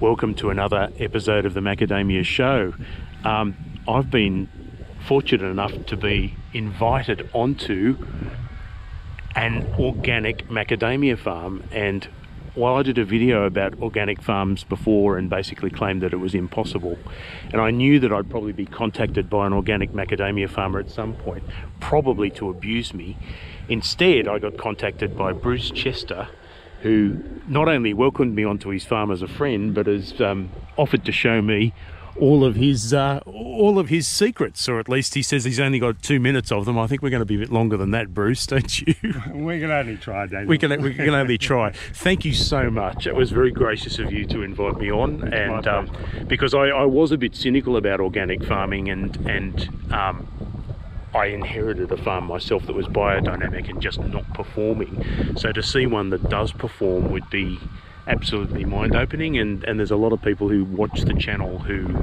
Welcome to another episode of the Macadamia Show. Um, I've been fortunate enough to be invited onto an organic macadamia farm, and while I did a video about organic farms before and basically claimed that it was impossible, and I knew that I'd probably be contacted by an organic macadamia farmer at some point, probably to abuse me, instead I got contacted by Bruce Chester, who not only welcomed me onto his farm as a friend, but has um, offered to show me all of his uh, all of his secrets, or at least he says he's only got two minutes of them. I think we're going to be a bit longer than that, Bruce, don't you? We can only try, Daniel. we can we can only try. Thank you so much. It was very gracious of you to invite me on, and um, because I, I was a bit cynical about organic farming, and and um, I inherited a farm myself that was biodynamic and just not performing. So to see one that does perform would be absolutely mind opening and, and there's a lot of people who watch the channel who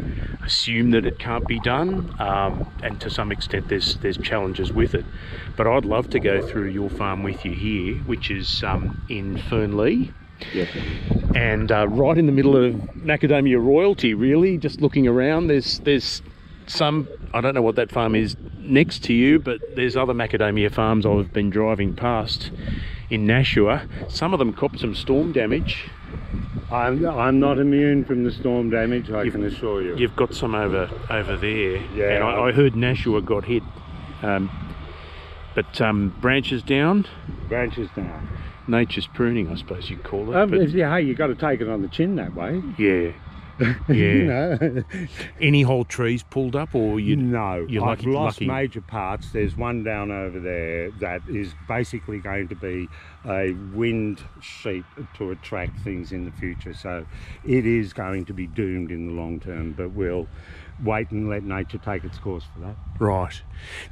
assume that it can't be done um, and to some extent there's there's challenges with it but I'd love to go through your farm with you here which is um, in Fernleigh Yes. and uh, right in the middle of macadamia royalty really just looking around there's there's some I don't know what that farm is next to you but there's other macadamia farms I've been driving past in Nashua some of them copped some storm damage I'm, I'm not immune from the storm damage, I can assure you. you've got some over over there Yeah. and I, I heard Nashua got hit um, but um, branches down Branches down. nature's pruning I suppose you'd call it Um, you, hey, you got to take it on the chin that way. yeah You yeah know? any whole trees pulled up or you no, you're I've lucky- lost lucky. major parts. There's one down over there that is basically going to be a wind sheet to attract things in the future. So it is going to be doomed in the long term, but we'll wait and let nature take its course for that. Right.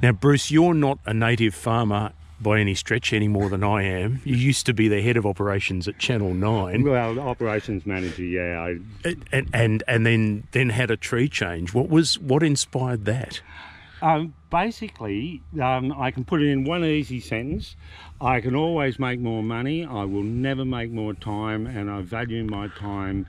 Now, Bruce, you're not a native farmer by any stretch any more than I am. You used to be the head of operations at Channel 9 Well, operations manager, yeah, I and, and, and then, then had a tree change. What was what inspired that? Um, basically, um, I can put it in one easy sentence. I can always make more money. I will never make more time, and I value my time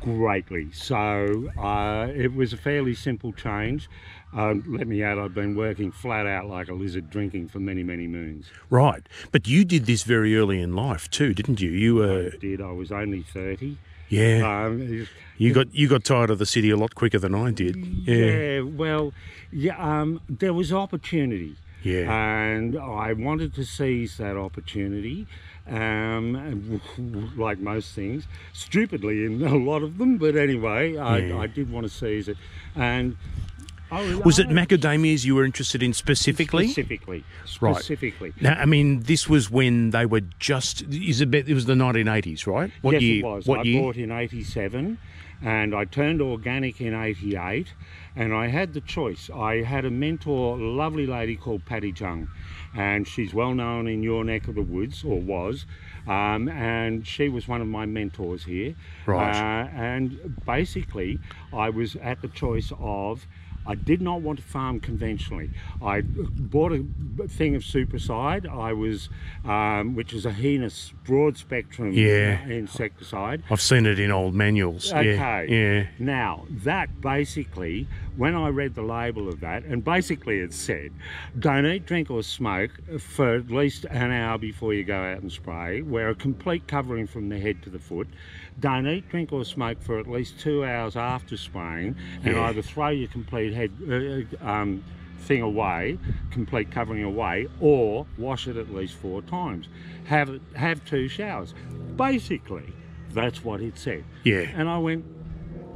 greatly. So uh, it was a fairly simple change. Um, let me add, I've been working flat out like a lizard drinking for many, many moons. Right. But you did this very early in life too, didn't you? You were I did. I was only 30. yeah. Um, You got you got tired of the city a lot quicker than I did. Yeah. yeah, well, yeah, um, there was opportunity. Yeah. and I wanted to seize that opportunity, um, like most things, stupidly in a lot of them. But anyway, I, Yeah. I did want to seize it, and Was it macadamias you were interested in specifically? Specifically, Right. specifically. Now, I mean, this was when they were just. Is it? It was the 1980s, right? What yes, year? it was. What I year? bought in '87, and I turned organic in '88, and I had the choice. I had a mentor, a lovely lady called Patty Chung, and she's well known in your neck of the woods, or was. Um, and she was one of my mentors here. Right. Uh, and basically, I was at the choice of I did not want to farm conventionally. I bought a thing of Supracide. I was, um, which is a heinous broad spectrum Yeah. insecticide. I've seen it in old manuals. Yeah. Okay. Yeah. Now, that basically, when I read the label of that, and basically it said, don't eat, drink, or smoke for at least an hour before you go out and spray. Wear a complete covering from the head to the foot. Don't eat, drink, or smoke for at least two hours after spraying, and Yeah. either throw your complete head uh, um, thing away, complete covering away, or wash it at least four times. Have have two showers. Basically, that's what it said. Yeah. And I went,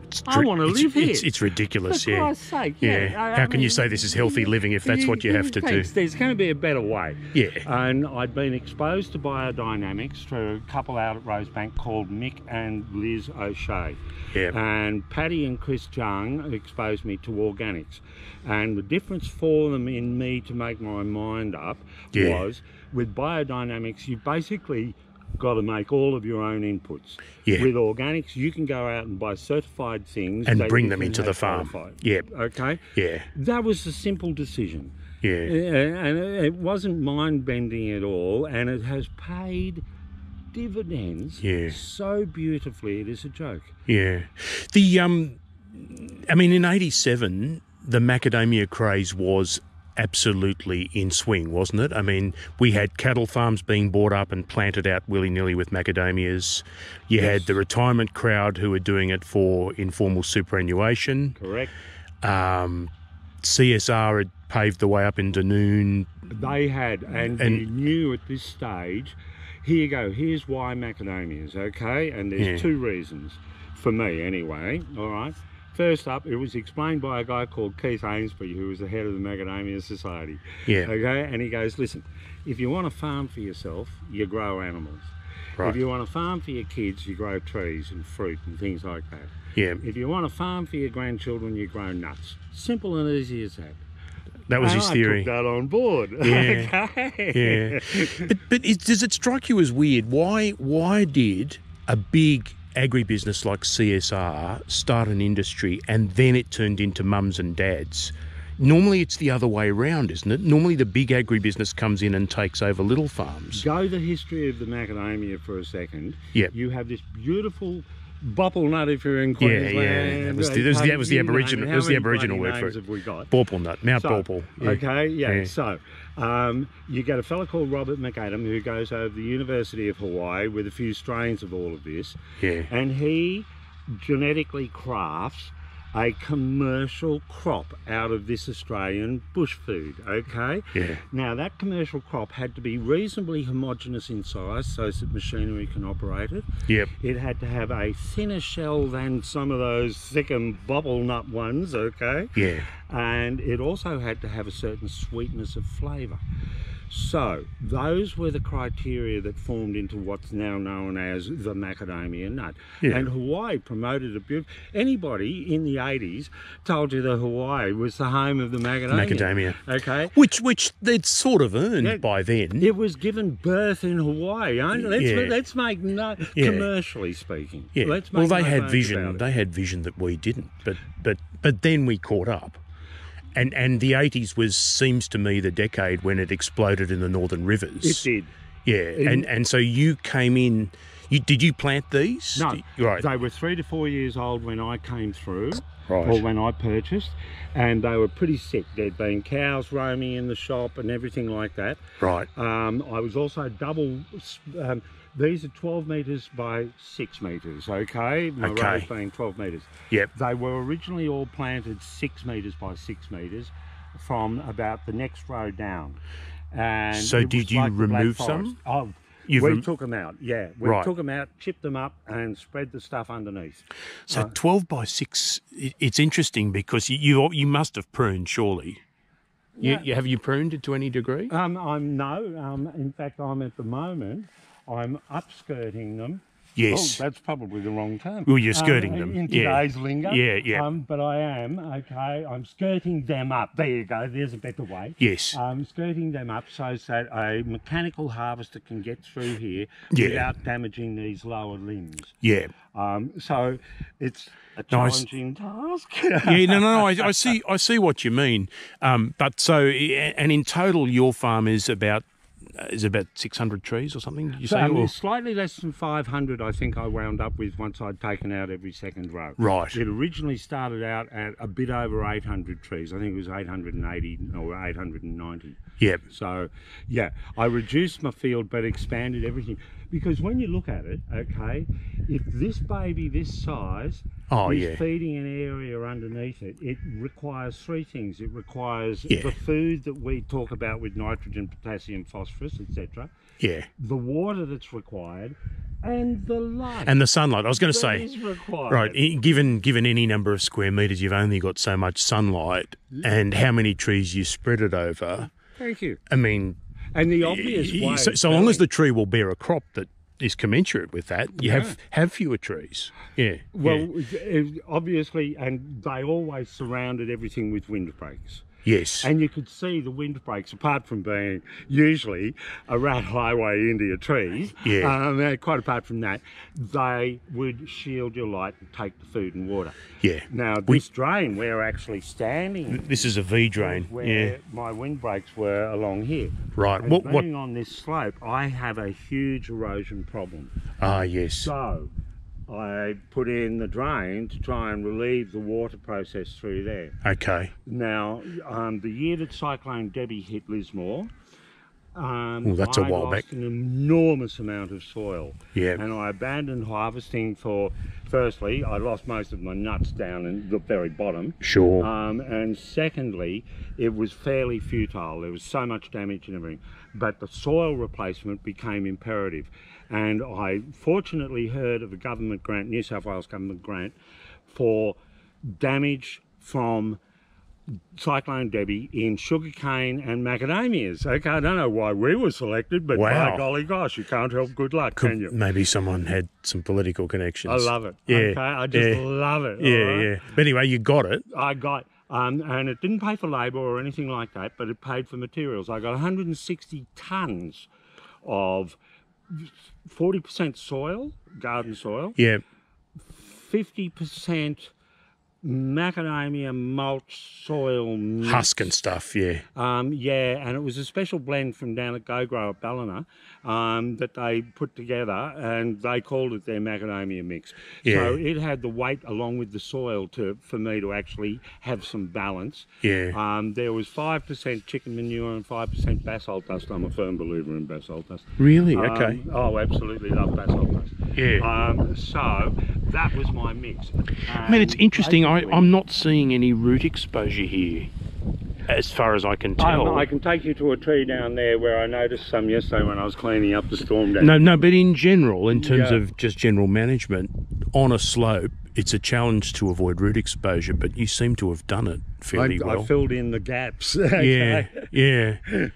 It's I wanna live here. It's, it's ridiculous. for yeah. Christ's sake, Yeah. yeah. I- How I can you say this is healthy living if that's what you have to do? There's going to be a better way. Yeah. And I'd been exposed to biodynamics through a couple out at Rosebank called Mick and Liz O'Shea. Yeah. And Patty and Chris Jung exposed me to organics. And the difference for them in me to make my mind up Yeah. was with biodynamics, you basically got to make all of your own inputs. Yeah. With organics, you can go out and buy certified things And bring them into the farm. Yep. Okay. Yeah. That was a simple decision. Yeah. Uh, and it wasn't mind bending at all, and it has paid dividends Yeah. so beautifully. It is a joke. Yeah. The um I mean in 87 the macadamia craze was absolutely in swing, wasn't it? I mean, we had cattle farms being bought up and planted out willy-nilly with macadamias. You had the retirement crowd who were doing it for informal superannuation. Correct. Um, CSR had paved the way up in Dunoon. They had, and, And- you knew at this stage. Here you go. Here's why macadamias. Okay, and there's Yeah. two reasons for me anyway. All right. First up, it was explained by a guy called Keith Ainsbury, who was the head of the Macadamia Society. Yeah. Okay, and he goes, listen, if you want to farm for yourself, you grow animals. Right. If you want to farm for your kids, you grow trees and fruit and things like that. Yeah, If you want to farm for your grandchildren, you grow nuts. Simple and easy as that. that was And his I theory. took that on board. Yeah. okay. Yeah, but but it, does it strike you as weird? Why why did a big agribusiness like CSR start an industry and then it turned into mums and dads? Normally it's the other way around, isn't it? Normally the big agribusiness comes in and takes over little farms. Go the history of the macadamia for a second. Yep. You have this beautiful Bauple nut if you're in Yeah, Queensland. yeah, that was the- that was the- that was the. Aboriginal- that was the Aboriginal word for names it. have we got? Bauple nut, Mount So, Bauple. Yeah. Okay, yeah. Yeah. So um, you get a fellow called Robert McAdam who goes over the University of Hawaii with a few strains of all of this, Yeah. and he genetically crafts a commercial crop out of this Australian bush food. Okay. Yeah. Now that commercial crop had to be reasonably homogeneous in size so that machinery can operate it. Yep. It had to have a thinner shell than some of those thick and Bauple nut ones, okay? Yeah. And it also had to have a certain sweetness of flavour. So those were the criteria that formed into what's now known as the macadamia nut. Yeah. And Hawaii promoted a beautiful. Anybody in the 80s told you that Hawaii was the home of the macadamia. Macadamia. Okay. Which which they'd sort of earned Yeah. by then. It was given birth in Hawaii. Let's, Yeah. let's make no Yeah. commercially speaking. Yeah. Let's well, they no had vision. They had vision that we didn't. But but but then we caught up. And and the eighties was seems to me the decade when it exploded in the northern rivers. It did. Yeah. And and so you came in. You did you plant these? No, Did- right. they were three to four years old when I came through, Right. or when I purchased, and they were pretty sick. There'd been cows roaming in the shop and everything like that. right. Um, I was also double. Um, these are 12 metres by 6 metres, okay? My Okay. rows being 12 metres. Yep. They were originally all planted 6 metres by 6 metres from about the next row down. And So did you like remove some? Oh, You've we took them out, yeah. We Right. took them out, chipped them up, and spread the stuff underneath. So twelve by six. It's interesting because you, you you must have pruned surely. You, Yeah. you have you pruned it to any degree? Um, I'm no. Um, in fact, I'm at the moment. I'm upskirting them. Yes. Oh, that's probably the wrong term. Well, you're skirting Um, them, in yeah. today's lingo. Yeah, yeah. Um, but I am okay. I'm skirting them up. There you go. There's a better way. yes. I'm skirting them up so that a mechanical harvester can get through here Yeah. without damaging these lower limbs. yeah. Um, so it's a challenging task. Yeah, no, no, no. I, I see. I see what you mean. Um, but so, and in total, your farm is about is about six hundred trees or something. You say? Um, Or- slightly less than 500, I think I wound up with once I'd taken out every second row. Right. It originally started out at a bit over 800 trees. I think it was 880 or 890. Yep. So, yeah, I reduced my field but expanded everything. Because when you look at it, okay, if this baby this size Oh, is yeah. feeding an area underneath it, it requires three things. It requires Yeah. the food that we talk about with nitrogen, potassium, phosphorus, etc Yeah. the water that's required, and the light And the sunlight. I was going to say. is required. Right, given given any number of square meters, you've only got so much sunlight, and how many trees you spread it over. Thank you. I mean, And the obvious way. so, so long as the tree will bear a crop that is commensurate with that, you have have fewer trees. Yeah. well, yeah. obviously, and they always surrounded everything with windbreaks. Yes. And you could see the windbreaks, apart from being usually a rat highway into your trees. Yeah. Um, quite apart from that, they would shield your light and take the food and water. yeah. Now, We- this drain, we're actually standing This is a V drain. where Yeah. my windbreaks were along here. Right. And What? What? being on this slope, I have a huge erosion problem. Ah, yes. So I put in the drain to try and relieve the water process through there. Okay. Now, um, the year that Cyclone Debbie hit Lismore, um, Ooh, that's a I while lost back. an enormous amount of soil. Yeah. And I abandoned harvesting for, firstly, I lost most of my nuts down in the very bottom. Sure. Um, and secondly, it was fairly futile. There was so much damage and everything. But the soil replacement became imperative. And I fortunately heard of a government grant, New South Wales government grant, for damage from Cyclone Debbie in sugarcane and macadamias. Okay, I don't know why we were selected, but Wow. by golly gosh, you can't help good luck, Could- can you? maybe someone had some political connections. I love it. Yeah, Okay, I just yeah. love it. Yeah, right? yeah. But anyway, you got it. I got, um, and it didn't pay for labour or anything like that, but it paid for materials. I got 160 tonnes of 40% soil, garden soil, Yeah. 50% macadamia mulch soil mix. Husk and stuff. Yeah. Um, yeah, and it was a special blend from down at Go Grow at Ballina um, that they put together, and they called it their macadamia mix. yeah. So it had the weight along with the soil to for me to actually have some balance. Yeah. Um, there was five percent chicken manure and five percent basalt dust. I'm a firm believer in basalt dust. Really? Um, Okay. oh, absolutely love basalt dust. Yeah. Um, so that was my mix. I mean, it's interesting. I, I'm not seeing any root exposure here, as far as I can tell. I, I can take you to a tree down there where I noticed some yesterday when I was cleaning up the storm damage. No, no, but in general, in terms Yeah. of just general management, on a slope, it's a challenge to avoid root exposure, but you seem to have done it fairly I, well. I filled in the gaps. yeah, yeah.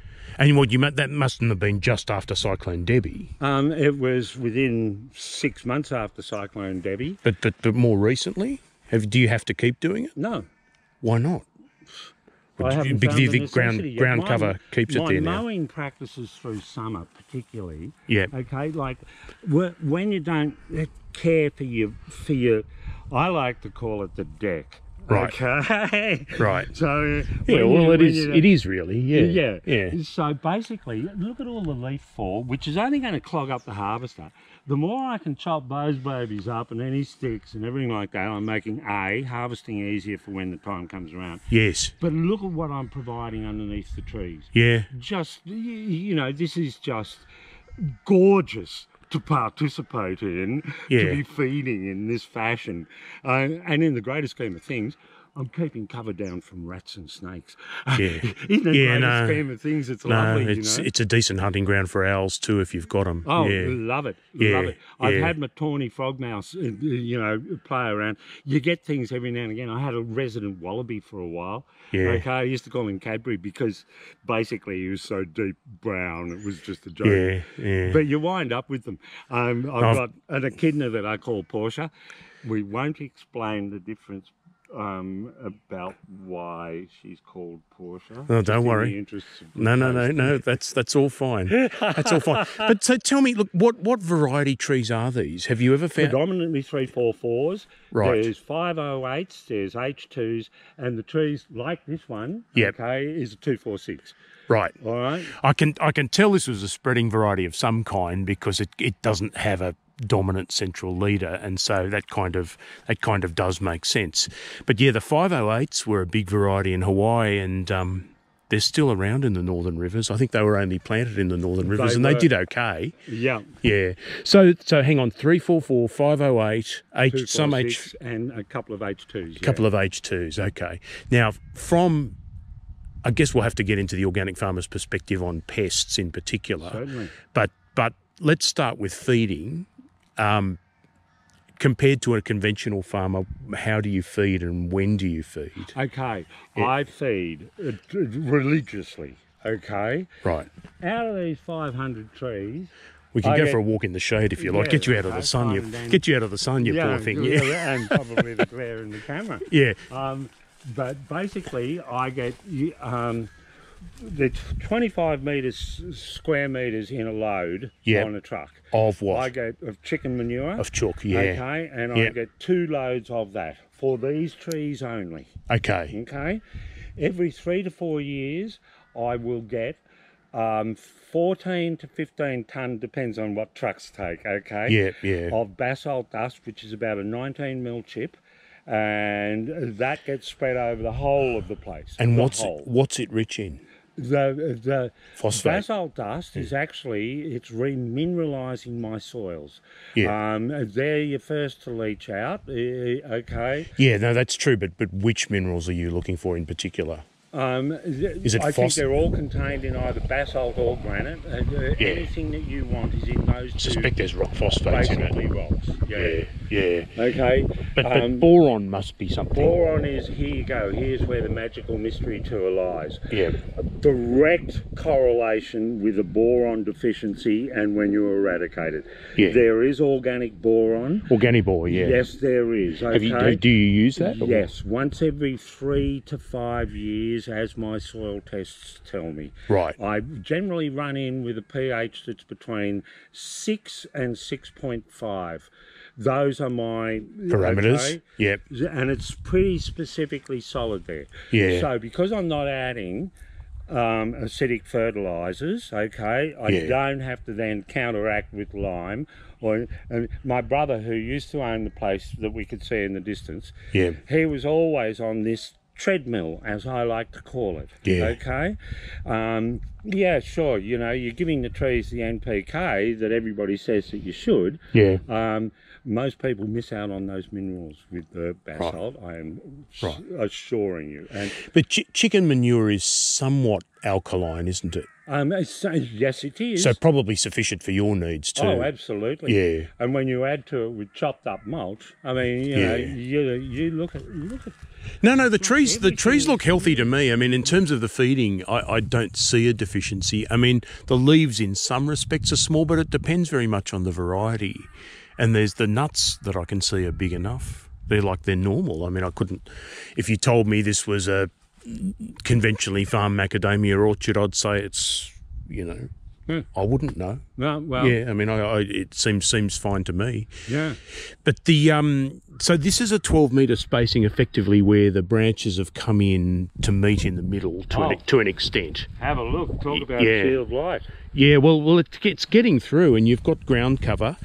And what you meant that mustn't have been just after Cyclone Debbie, Um, it was within six months after Cyclone Debbie. but but, but more recently, have do you have to keep doing it? No, Why not? I haven't because found the, the ground yet. ground My- cover keeps it there now. mowing practices through summer, particularly. Yeah, Okay, like when you don't care for your for your, I like to call it the deck. Right. Okay. right. So Yeah, well, you- it is. It is really. Yeah, Yeah. yeah. So basically, look at all the leaf fall, which is only going to clog up the harvester. The more I can chop those babies up and any sticks and everything like that, I'm making A, harvesting easier for when the time comes around. Yes. But look at what I'm providing underneath the trees. Yeah. Just, you know, this is just gorgeous to participate in, Yeah. to be feeding in this fashion. Uh, and in the greater scheme of things, I'm keeping cover down from rats and snakes. Yeah. in the Yeah, no. scheme of things, it's No, lovely, it's you know. it's a decent hunting ground for owls too if you've got them. Oh, yeah. love it, Yeah, love it. I've yeah. had my tawny frogmouths, uh, you know, play around. You get things every now and again. I had a resident wallaby for a while. Yeah. Okay, I used to call him Cadbury because basically he was so deep brown. It was just a joke. Yeah, yeah. But you wind up with them. Um, I've I've- got an echidna that I call Portia. We won't explain the difference um, about why she's called Portia. Oh, don't worry. No, no, no, no. That's that's all fine. That's all fine. But so tell me, look, what what variety trees are these? Have you ever found? predominantly 344s. Right. There's 508s, there's H2s, and the trees like this one, Yep. okay, is a 246. Right. All right. I can I can tell this was a spreading variety of some kind because it, it doesn't have a dominant central leader and so that kind of that kind of does make sense. But yeah, the 508s were a big variety in Hawaii and um, they're still around in the northern rivers. I think they were only planted in the northern rivers They and they did okay. Yeah. Yeah. So so hang on, 344, 508, H some H and a couple of H2s. a couple of H2s. Okay. Now, from, I guess we'll have to get into the organic farmer's perspective on pests in particular. Certainly. But but let's start with feeding. Um, compared to a conventional farmer, how do you feed and when do you feed? Okay. Yeah. I feed uh, religiously. Okay. Right. Out of these 500 trees, We can I go get- for a walk in the shade if you like. Yeah, Get you out of the sun, you then. get you out of the sun, you poor thing. Yeah. and probably the glare in the camera. Yeah. Um, but basically, I get you- um, the 25 meters square meters in a load Yeah. on a truck. Of what? I get of chicken manure. Of chalk, yeah. Okay, and Yeah. I get two loads of that for these trees only. Okay. Okay, every three to four years, I will get um, 14 to 15 ton, depends on what trucks take. Okay, Yeah, yeah. of basalt dust, which is about a 19 mil chip, and that gets spread over the whole of the place. And the what's it, what's it rich in? The the Phosphate. basalt dust is actually it's remineralizing my soils. Yeah. Um, they're your first to leach out. uh, Okay. Yeah, no, that's true. But but which minerals are you looking for in particular? Um, Is it I think they're all contained in either basalt or granite. Uh, uh, Yeah. Anything that you want is in those I two. suspect there's rock phosphates in it. rocks. Yeah. Yeah, yeah. Okay. But, but um, boron must be something. boron is here you go. Here's where the magical mystery tour lies. Yeah. direct correlation with a boron deficiency and when you eradicate it. Yeah. There is organic boron. Organibor, yeah. Yes, there is. Okay. You, do you use that? or- Yes, once every three to five years, as my soil tests tell me. Right. I generally run in with a pH that's between six and six point five. Those are my Parameters. okay? Yep. and it's pretty specifically solid there. Yeah. So because I'm not adding um, acidic fertilizers, okay, I Yeah. don't have to then counteract with lime. Or and my brother, who used to own the place that we could see in the distance, Yeah. he was always on this treadmill, as I like to call it. Yeah. Okay. Um, yeah, sure. You know, you're giving the trees the NPK that everybody says that you should. Yeah. Um, most people miss out on those minerals with the basalt. I am Right. assuring you. And But chi- chicken manure is somewhat alkaline, isn't it? um, it's- yes, it is. So probably sufficient for your needs too. oh, absolutely. Yeah. And when you add to it with chopped up mulch, I mean, you know, you you look at you look at No, no, the trees the trees look healthy to me. I mean, in terms of the feeding, I, I don't see a deficiency. I mean, the leaves in some respects are small, but it depends very much on the variety. And there's the nuts that I can see are big enough. They're like they're normal. I mean, I couldn't. If you told me this was a conventionally farmed macadamia orchard, I'd say it's you know. Hmm. I wouldn't know. well, well Yeah, I mean, I, I, it seems seems fine to me. yeah. But the um, so this is a 12 meter spacing, effectively, where the branches have come in to meet in the middle to an, Oh. to an extent. Have a look. Talk about yeah. shield light. Yeah, well, well, it, it's getting through, and you've got ground cover.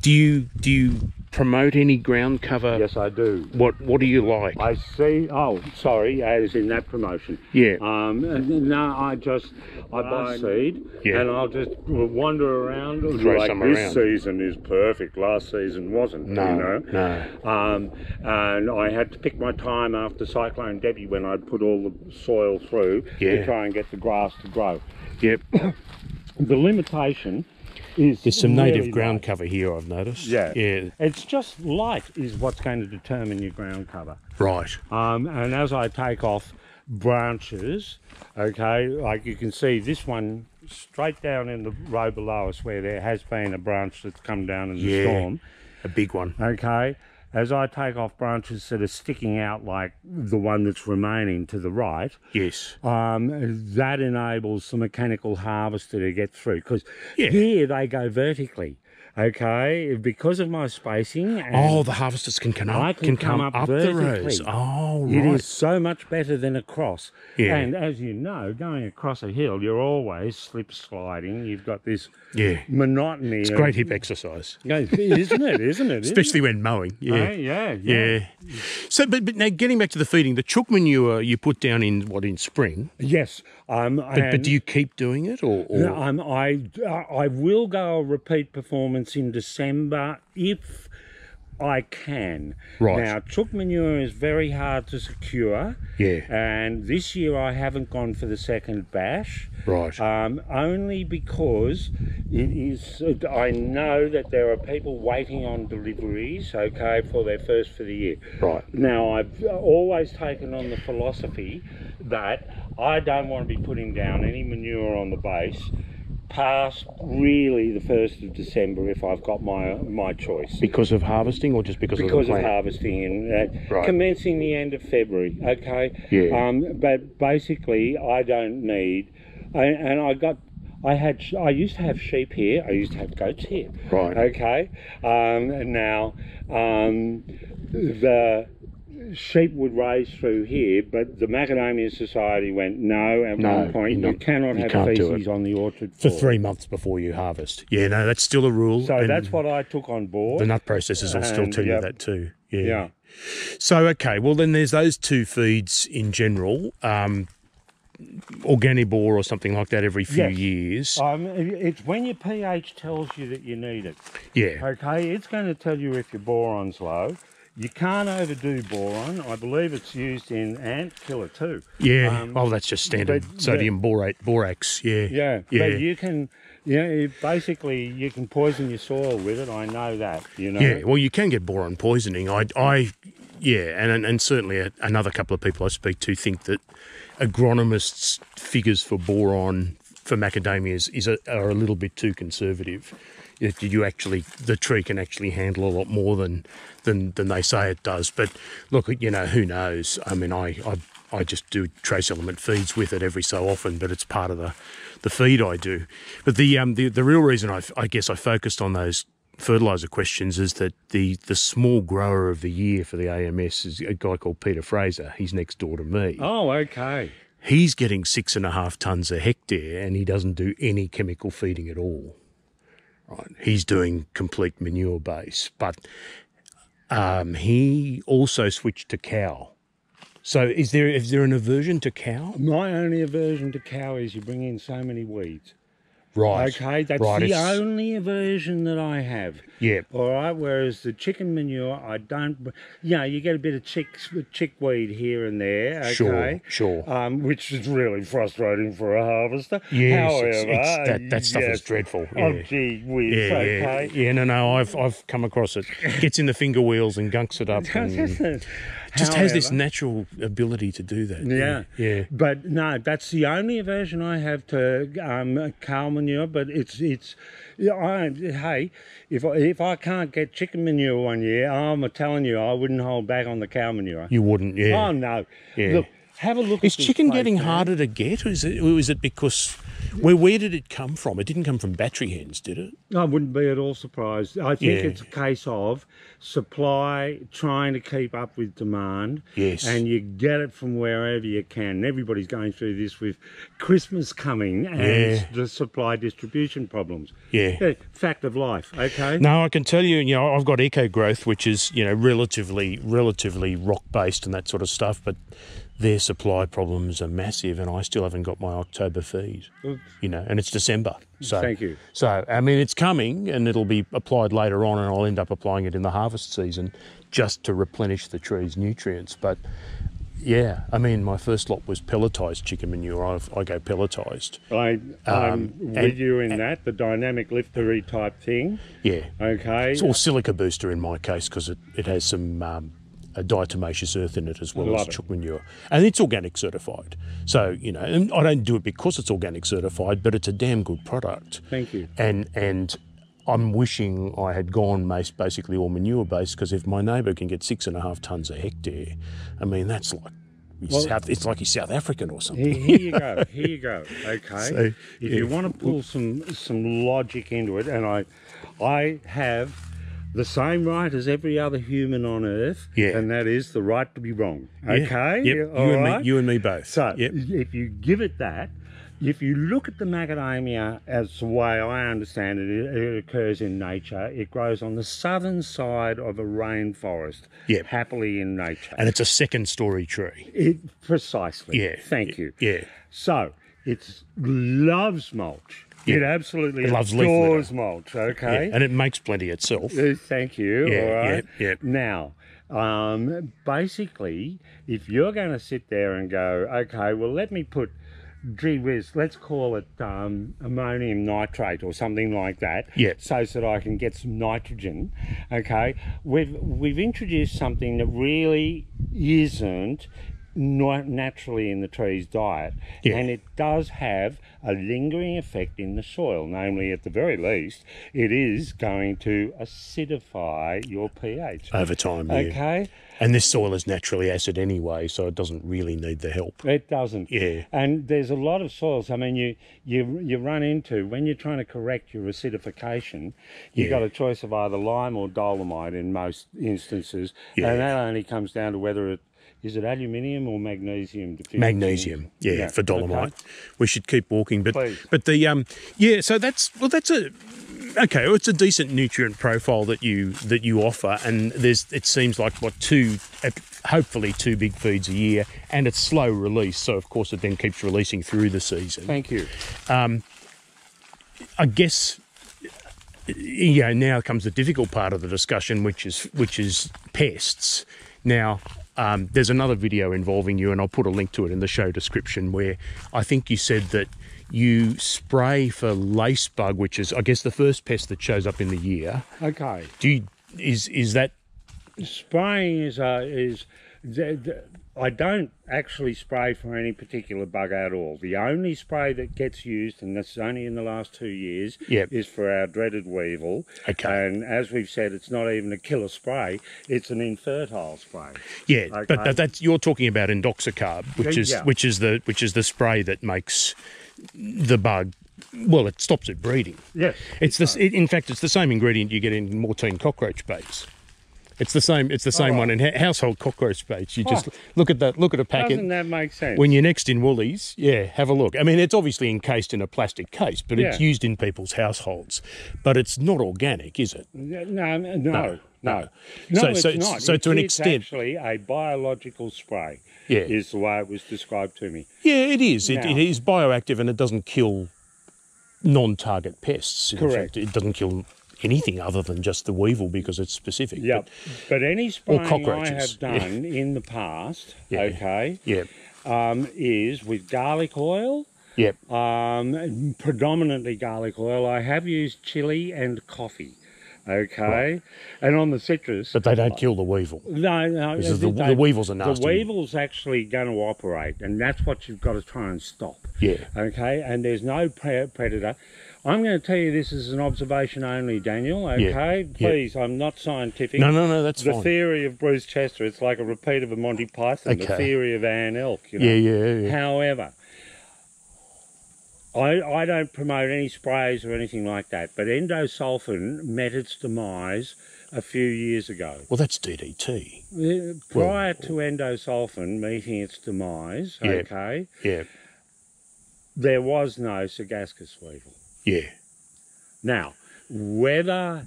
Do you do you promote any ground cover? Yes, I do. What What do you like? I see. Oh, sorry, as in that promotion. Yeah. Um, and no, I just I buy seed Yeah. and I'll just wander around. Throw like some this around. season is perfect. Last season wasn't. No, You know. no. Um, and I had to pick my time after Cyclone Debbie when I'd put all the soil through Yeah. to try and get the grass to grow. Yep. The limitation is There's some native ground light. cover here. I've noticed. Yeah. Yeah. It's just light is what's going to determine your ground cover. Right. Um, and as I take off branches, okay, like you can see this one straight down in the row below us where there has been a branch that's come down in the Yeah. storm, A big one. okay, as I take off branches that are sticking out like the one that's remaining to the right, Yes. um, that enables the mechanical harvester to get through because Yeah. here they go vertically. Okay, because of my spacing. And Oh, the harvesters can come up. I can come up up the rows. Oh, right. is so much better than a cross. Yeah. And as you know, going across a hill, you're always slip sliding. You've got this Yeah. monotony. It's great hip exercise, isn't it? Isn't it? Isn't it? especially when mowing. Yeah. yeah, yeah. Yeah. So, but, but now getting back to the feeding, the chook manure you put down in what in spring, Yes. Um, but, but do you keep doing it or? or Um, I I will go a repeat performance in December if I can. Right. Now, chook manure is very hard to secure. Yeah. And this year I haven't gone for the second bash. Right. Um, only because it is. I know that there are people waiting on deliveries. Okay, for their first for the year. Right. Now I've always taken on the philosophy that I don't want to be putting down any manure on the base past really the first of December if I've got my my choice. Because of harvesting or just because, Because of the of harvesting and uh, Right. commencing the end of February, okay. Yeah. Um, but basically, I don't need, I, and I got, I had, I used to have sheep here. I used to have goats here. Right. Okay. Um, and now, um, the sheep would raise through here, but the Macadamia Society went no. At No, one point, you're you cannot you have can't feces on the orchard For floor. three months before you harvest. Yeah, no, that's still a rule. So and that's what I took on board. the nut processors will still And, tell you that too. Yeah. yeah. So okay, well then there's those two feeds in general. Um, Organibor or something like that every few Yes. years. Um, it's when your pH tells you that you need it. yeah. Okay, it's going to tell you if your boron's low. You can't overdo boron. I believe it's used in ant killer too. Yeah. Um, oh, that's just standard but- sodium borate, borax. Yeah. Yeah, Yeah. but you can, you know, basically you can poison your soil with it. I know that. You know. Yeah, well, you can get boron poisoning. I, I yeah, and and certainly a, another couple of people I speak to think that agronomists' figures for boron for macadamias is a, are a little bit too conservative. You actually the tree can actually handle a lot more than than than they say it does. But look, you know, who knows? I mean, I I, I just do trace element feeds with it every so often, but it's part of the the feed I do. But the um the, the real reason I, I guess I focused on those fertilizer questions is that the the small grower of the year for the AMS is a guy called Peter Fraser. He's next door to me. Oh, okay. He's getting six and a half tons a hectare, and he doesn't do any chemical feeding at all. Right, he's doing complete manure base, but um, he also switched to cow. So, is there is there an aversion to cow? My only aversion to cow is you bring in so many weeds. Right. Okay, that's right, the it's- only aversion that I have. Yeah. All right. Whereas the chicken manure, I don't. You know, you get a bit of chick chickweed here and there. Okay. Sure, sure. Um, which is really frustrating for a harvester. Yes, However, it's, it's, that, that stuff is yes. dreadful. Oh, gee whiz. Yeah, okay. yeah, yeah. No, no, I've I've come across it. Gets in the finger wheels and gunks it up, and just has this natural ability to do that. Yeah. yeah. But no, that's the only aversion I have to um, cow manure. But it's it's, yeah, I, hey, if I, if I can't get chicken manure one year, I'm telling you, I wouldn't hold back on the cow manure. You wouldn't, yeah. Oh no! Yeah. Look, have a look. Is at chicken place, getting man. harder to get, or is it, or is it because where where did it come from? It didn't come from battery hens, did it? I wouldn't be at all surprised. I think Yeah. it's a case of supply trying to keep up with demand. Yes. And you get it from wherever you can. Everybody's going through this with Christmas coming and Yeah. the supply distribution problems. Yeah. Yeah, Fact of life, okay? No, I can tell you, you know, I've got eco growth, which is, you know, relatively relatively rock based and that sort of stuff, but their supply problems are massive and I still haven't got my October feed. You know, and it's December. So Thank you. So I mean it's coming and it'll be applied later on and I'll end up applying it in the harvest season just to replenish the tree's nutrients. But yeah, I mean my first lot was pelletized chicken manure. I've, I go pelletized. I, I'm Um, with and- you in that, the dynamic liftery type thing, Yeah. okay? It's all silica booster in my case because it, it has some um, a diatomaceous earth in it as well as it. chook manure, and it's organic certified. So you know, and I don't do it because it's organic certified, but it's a damn good product. Thank you. And and I'm wishing I had gone basically all manure based because if my neighbour can get six and a half tons a hectare, I mean that's like. he's South, it's like he's South African or something. Here, here you go. Here you go. Okay. So, if yeah. you want to pull some some logic into it, and I, I have the same right as every other human on earth, Yeah. and that is the right to be wrong. Yeah. Okay. Yep. All you and right? me. You and me both. So Yep. if you give it that, if you look at the macadamia as the way I understand it, it, it occurs in nature. It grows on the southern side of a rainforest, Yep. happily in nature. And it's a second story tree. It precisely. Yeah. Thank you. Yeah. So it loves mulch. It absolutely It loves adores litter. mulch. Yeah. Okay. And it makes plenty itself. Uh, Thank you. Yeah, all right. yeah, yeah. Now, um, basically, if you're going to sit there and go, okay, well, let me put, gee whiz, let's call it um, ammonium nitrate or something like that, Yeah. so that I can get some nitrogen. Okay, we've we've introduced something that really isn't naturally in the tree's diet, Yeah. and it does have a lingering effect in the soil. Namely, at the very least, it is going to acidify your pH. over time. Yeah. Okay, And this soil is naturally acid anyway, so it doesn't really need the help. it doesn't. Yeah. And there's a lot of soils. I mean, you you you run into when you're trying to correct your acidification, you've Yeah. got a choice of either lime or dolomite in most instances, Yeah. and that only comes down to whether it is it aluminium or magnesium deficiency. Magnesium, yeah, for dolomite. okay. We should keep walking, but Please. but the um yeah, so that's well, that's a okay. Well, it's a decent nutrient profile that you that you offer, and there's it seems like what two, hopefully two big feeds a year, and it's slow release, so of course it then keeps releasing through the season. Thank you. I guess you know now comes the difficult part of the discussion, which is which is pests. Now, um, there's another video involving you, and I'll put a link to it in the show description, where I think you said that you spray for lace bug, which is I guess the first pest that shows up in the year. Okay. Do you, is is that Spraying is uh, is th- th- I don't actually spray for any particular bug at all. The only spray that gets used, and this is only in the last two years, Yep. is for our dreaded weevil. Okay. And as we've said, it's not even a killer spray; it's an infertile spray. yeah? Okay. But that's you're talking about indoxacarb, which is yeah. which is the which is the spray that makes the bug. Well, it stops it breeding. Yes. It's this. It, in fact, it's the same ingredient you get in Mortein cockroach baits. It's the same. It's the same Oh. one in ha- household cockroach baits. You just Oh. look at that. Look at a packet. Doesn't that make sense? When you're next in Woolies, yeah, have a look. I mean, it's obviously encased in a plastic case, but it's used in people's households. But it's not organic, is it? no, no, no, no. no. No, So- it's so not. so to an It's extent- actually a biological spray. Yeah. is the way it was described to me. Yeah, it is. It, Now- it is bioactive and it doesn't kill non-target pests. Correct. fact, it doesn't kill anything other than just the weevil because it's specific. Yeah, But- but, any spraying I have yeah. done in the past, Yeah. okay, yeah. um, is with garlic oil, Yep. um, predominantly garlic oil. I have used chili and coffee, okay, and on the citrus. But they don't kill the weevil. no, no, Because the, the weevils are nasty. The weevil's actually going to operate, and that's what you've got to try and stop. Yeah. Okay, and there's no pre- predator. I'm going to tell you this is an observation only, Daniel. Yeah, Okay, yeah. please. I'm not scientific. No, no, no, that's the fine. theory of Bruce Chester. It's like a repeat of a Monty Python. The Okay. theory of Anne Elk. You know? yeah, yeah, yeah. However, I, I don't promote any sprays or anything like that, but endosulfan met its demise a few years ago. Well, that's DDT. Uh, Prior to endosulfan meeting its demise, Yeah. okay, Yeah, there was no Sigastus weevil. yeah. Now, whether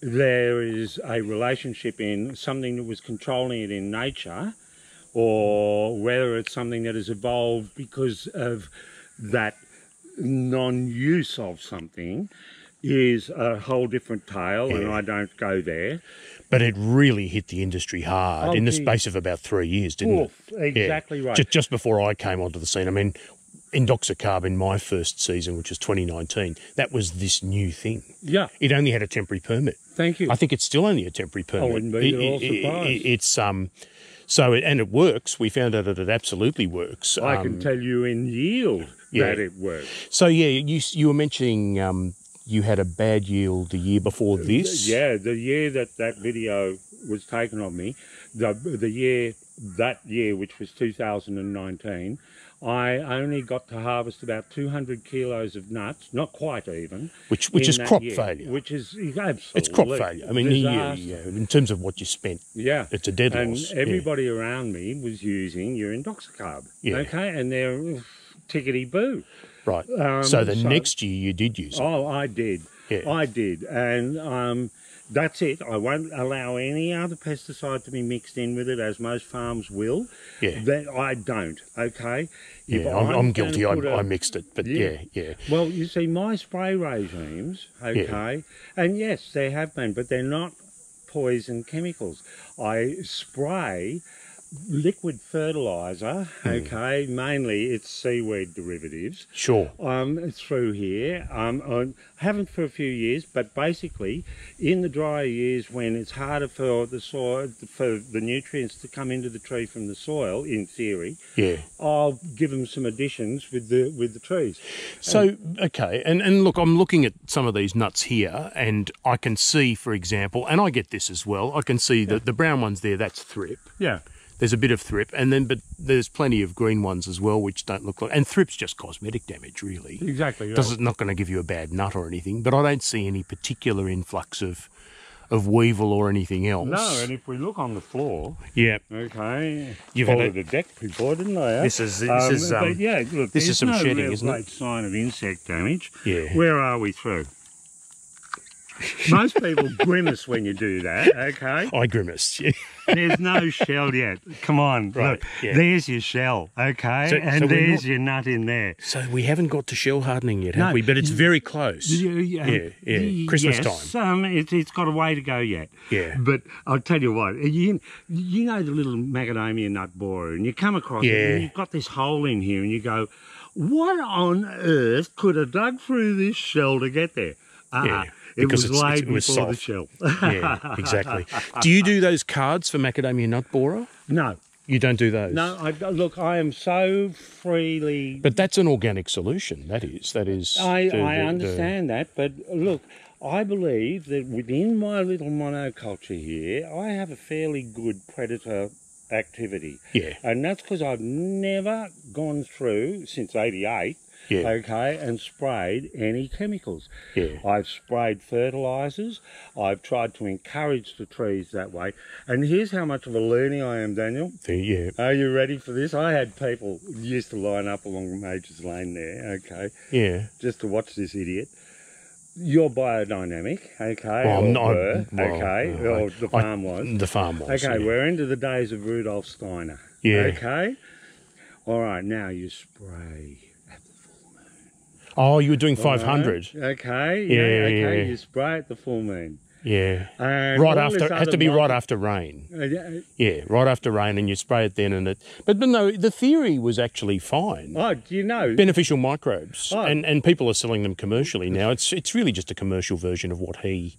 there is a relationship in something that was controlling it in nature, or whether it's something that has evolved because of that non-use of something, is a whole different tale, and I don't go there. But it really hit the industry hard Oh, in the space of about three years, didn't Oof, it? exactly right. Just, just before I came onto the scene, I mean, indoxacarb in my first season, which was 2019, that was this new thing. Yeah, It only had a temporary permit. thank you. I think it's still only a temporary permit. I wouldn't be at all It- it- surprised. it- it's um, so it, and it works. We found out that it absolutely works. I Um, can tell you in yield yeah. that it works. So yeah, you you were mentioning um, you had a bad yield the year before this. Yeah, the year that that video was taken of me, the the year that year, which was 2019, I only got to harvest about 200 kilos of nuts, not quite even. which which is crop year, failure. Which is absolutely it's crop failure. I mean, disaster. you, in terms of what you spent, Yeah. it's a dead and loss. yeah. everybody around me was using your indoxacarb. Yeah. Okay, and they're tickety boo. right. um, so the so- next year you did use it. Oh, I did. Yeah. I did. And um, that's it. I won't allow any other pesticide to be mixed in with it, as most farms will. Yeah. That I don't. Okay. If yeah, I'm, I'm guilty. I, a- I mixed it, but yeah, Yeah. yeah, Well, you see, my spray regimes, okay, and yes, there have been, but they're not poison chemicals. I spray liquid fertilizer. Okay, mainly it's seaweed derivatives. Sure. Um, through here, um, I haven't for a few years, but basically, in the drier years when it's harder for the soil for the nutrients to come into the tree from the soil, in theory, Yeah. I'll give them some additions with the with the trees. So okay, and and look, I'm looking at some of these nuts here, and I can see, for example, and I get this as well. I can see that the brown ones there. That's thrip. Yeah. There's a bit of thrip, and then but there's plenty of green ones as well, which don't look like. And thrip's just cosmetic damage, really. Exactly. Right. Does it not going to give you a bad nut or anything? But I don't see any particular influx of of weevil or anything else. No, and if we look on the floor, Yeah. okay, You've had followed a- the deck before, didn't I? eh? This is- this is, um, yeah, look, this is there's some no shedding, isn't it? sign of insect damage. Yeah. Where are we through? Most people grimace when you do that. Okay, I grimaced. there's no shell yet. Come on, Right, look, yeah. there's your shell. Okay, So- and so there's not- your nut in there. so we haven't got to shell hardening yet, have No. we? But it's very close. Yeah, Yeah, yeah. Christmas yes, Um, it, it's got a way to go yet. Yeah. But I'll tell you what, you, you know the little macadamia nut borer, and you come across it, and you've got this hole in here, and you go, what on earth could have dug through this shell to get there? Uh-uh. Yeah, It because was it's- laid it was before the shell. yeah, exactly. Do you do those cards for macadamia nut borer? no, You don't do those. no. I, look, I am so freely But that's an organic solution. That is. That is. I, the- I the- the- understand that, but look, I believe that within my little monoculture here, I have a fairly good predator activity. Yeah. And that's because I've never gone through since 88, Yeah. okay, and sprayed any chemicals. Yeah. I've sprayed fertilizers. I've tried to encourage the trees that way. And here's how much of a learning I am, Daniel. Yeah. Are you ready for this? I had people used to line up along Major's Lane there, okay, Yeah. just to watch this idiot. You're biodynamic, okay? Well, I'm not- were, well, okay? or the farm was. The farm was. Okay, yeah. we're into the days of Rudolf Steiner. Yeah. Okay? All right, now you spray. Oh, you were doing all right? 500. Okay, Yeah, yeah, okay, yeah. you spray at the full moon. Yeah. Right after. It has to be right after rain. Uh, yeah, Yeah. Right after rain, and you spray it then, and it. But, but no, the theory was actually fine. Oh, do you know? Beneficial microbes, Oh. and and people are selling them commercially now. It's it's really just a commercial version of what he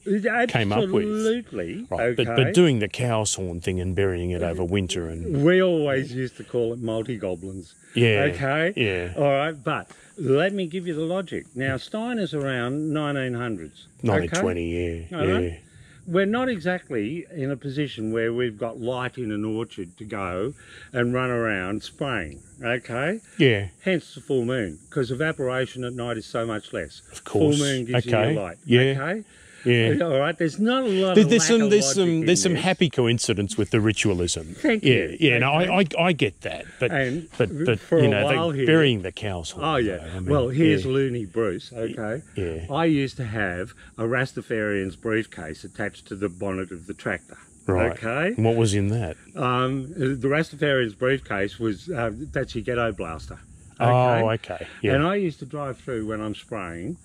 came up with. Absolutely. Right, okay. but, but doing the cow's horn thing and burying it over winter and we always used to call it multi goblins. yeah, Okay. yeah, All right, but let me give you the logic. Now, Steiner's around 1900s. nineteen okay? yeah, All yeah, right. We're not exactly in a position where we've got light in an orchard to go and run around spraying. Okay. yeah. Hence the full moon, because evaporation at night is so much less. Of course. Full moon gives you Okay. your light. Yeah. Okay. Yeah. All right. There's not a lot. There's, of there's some there's some there's some this. happy coincidence with the ritualism. Thank yeah, you. Yeah, no, Okay. I, I I get that, but And but but for you a know, while here- burying the cows. Oh yeah. though, I mean, well, here's yeah, Looney Bruce. Okay. yeah, I used to have a Rastafarian's briefcase attached to the bonnet of the tractor. right. Okay. And what was in that? Um, the Rastafarian's briefcase was uh, that's your ghetto blaster. Oh, okay. Yeah. And I used to drive through when I'm spraying,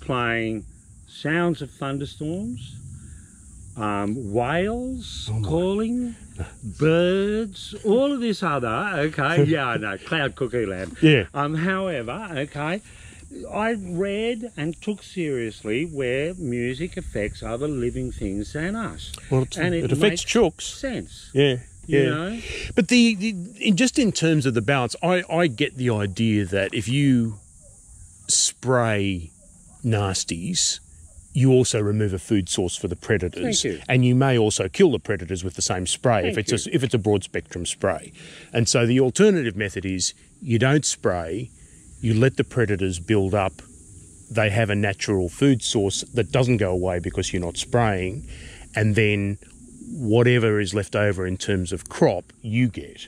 playing sounds of thunderstorms, um, whales Oh, calling, birds, all of this other. Okay, yeah, I know, cloud cuckoo land. yeah. Um, however, okay, I read and took seriously where music affects other living things than us. Well, it's, and it, it affects makes chooks. Sense. Yeah. You Yeah. know? But the, the in, just in terms of the balance, I, I get the idea that if you spray nasties, you also remove a food source for the predators, you. and you may also kill the predators with the same spray if Thank it's a, if it's a broad spectrum spray. And so the alternative method is you don't spray, you let the predators build up. They have a natural food source that doesn't go away because you're not spraying, and then whatever is left over in terms of crop you get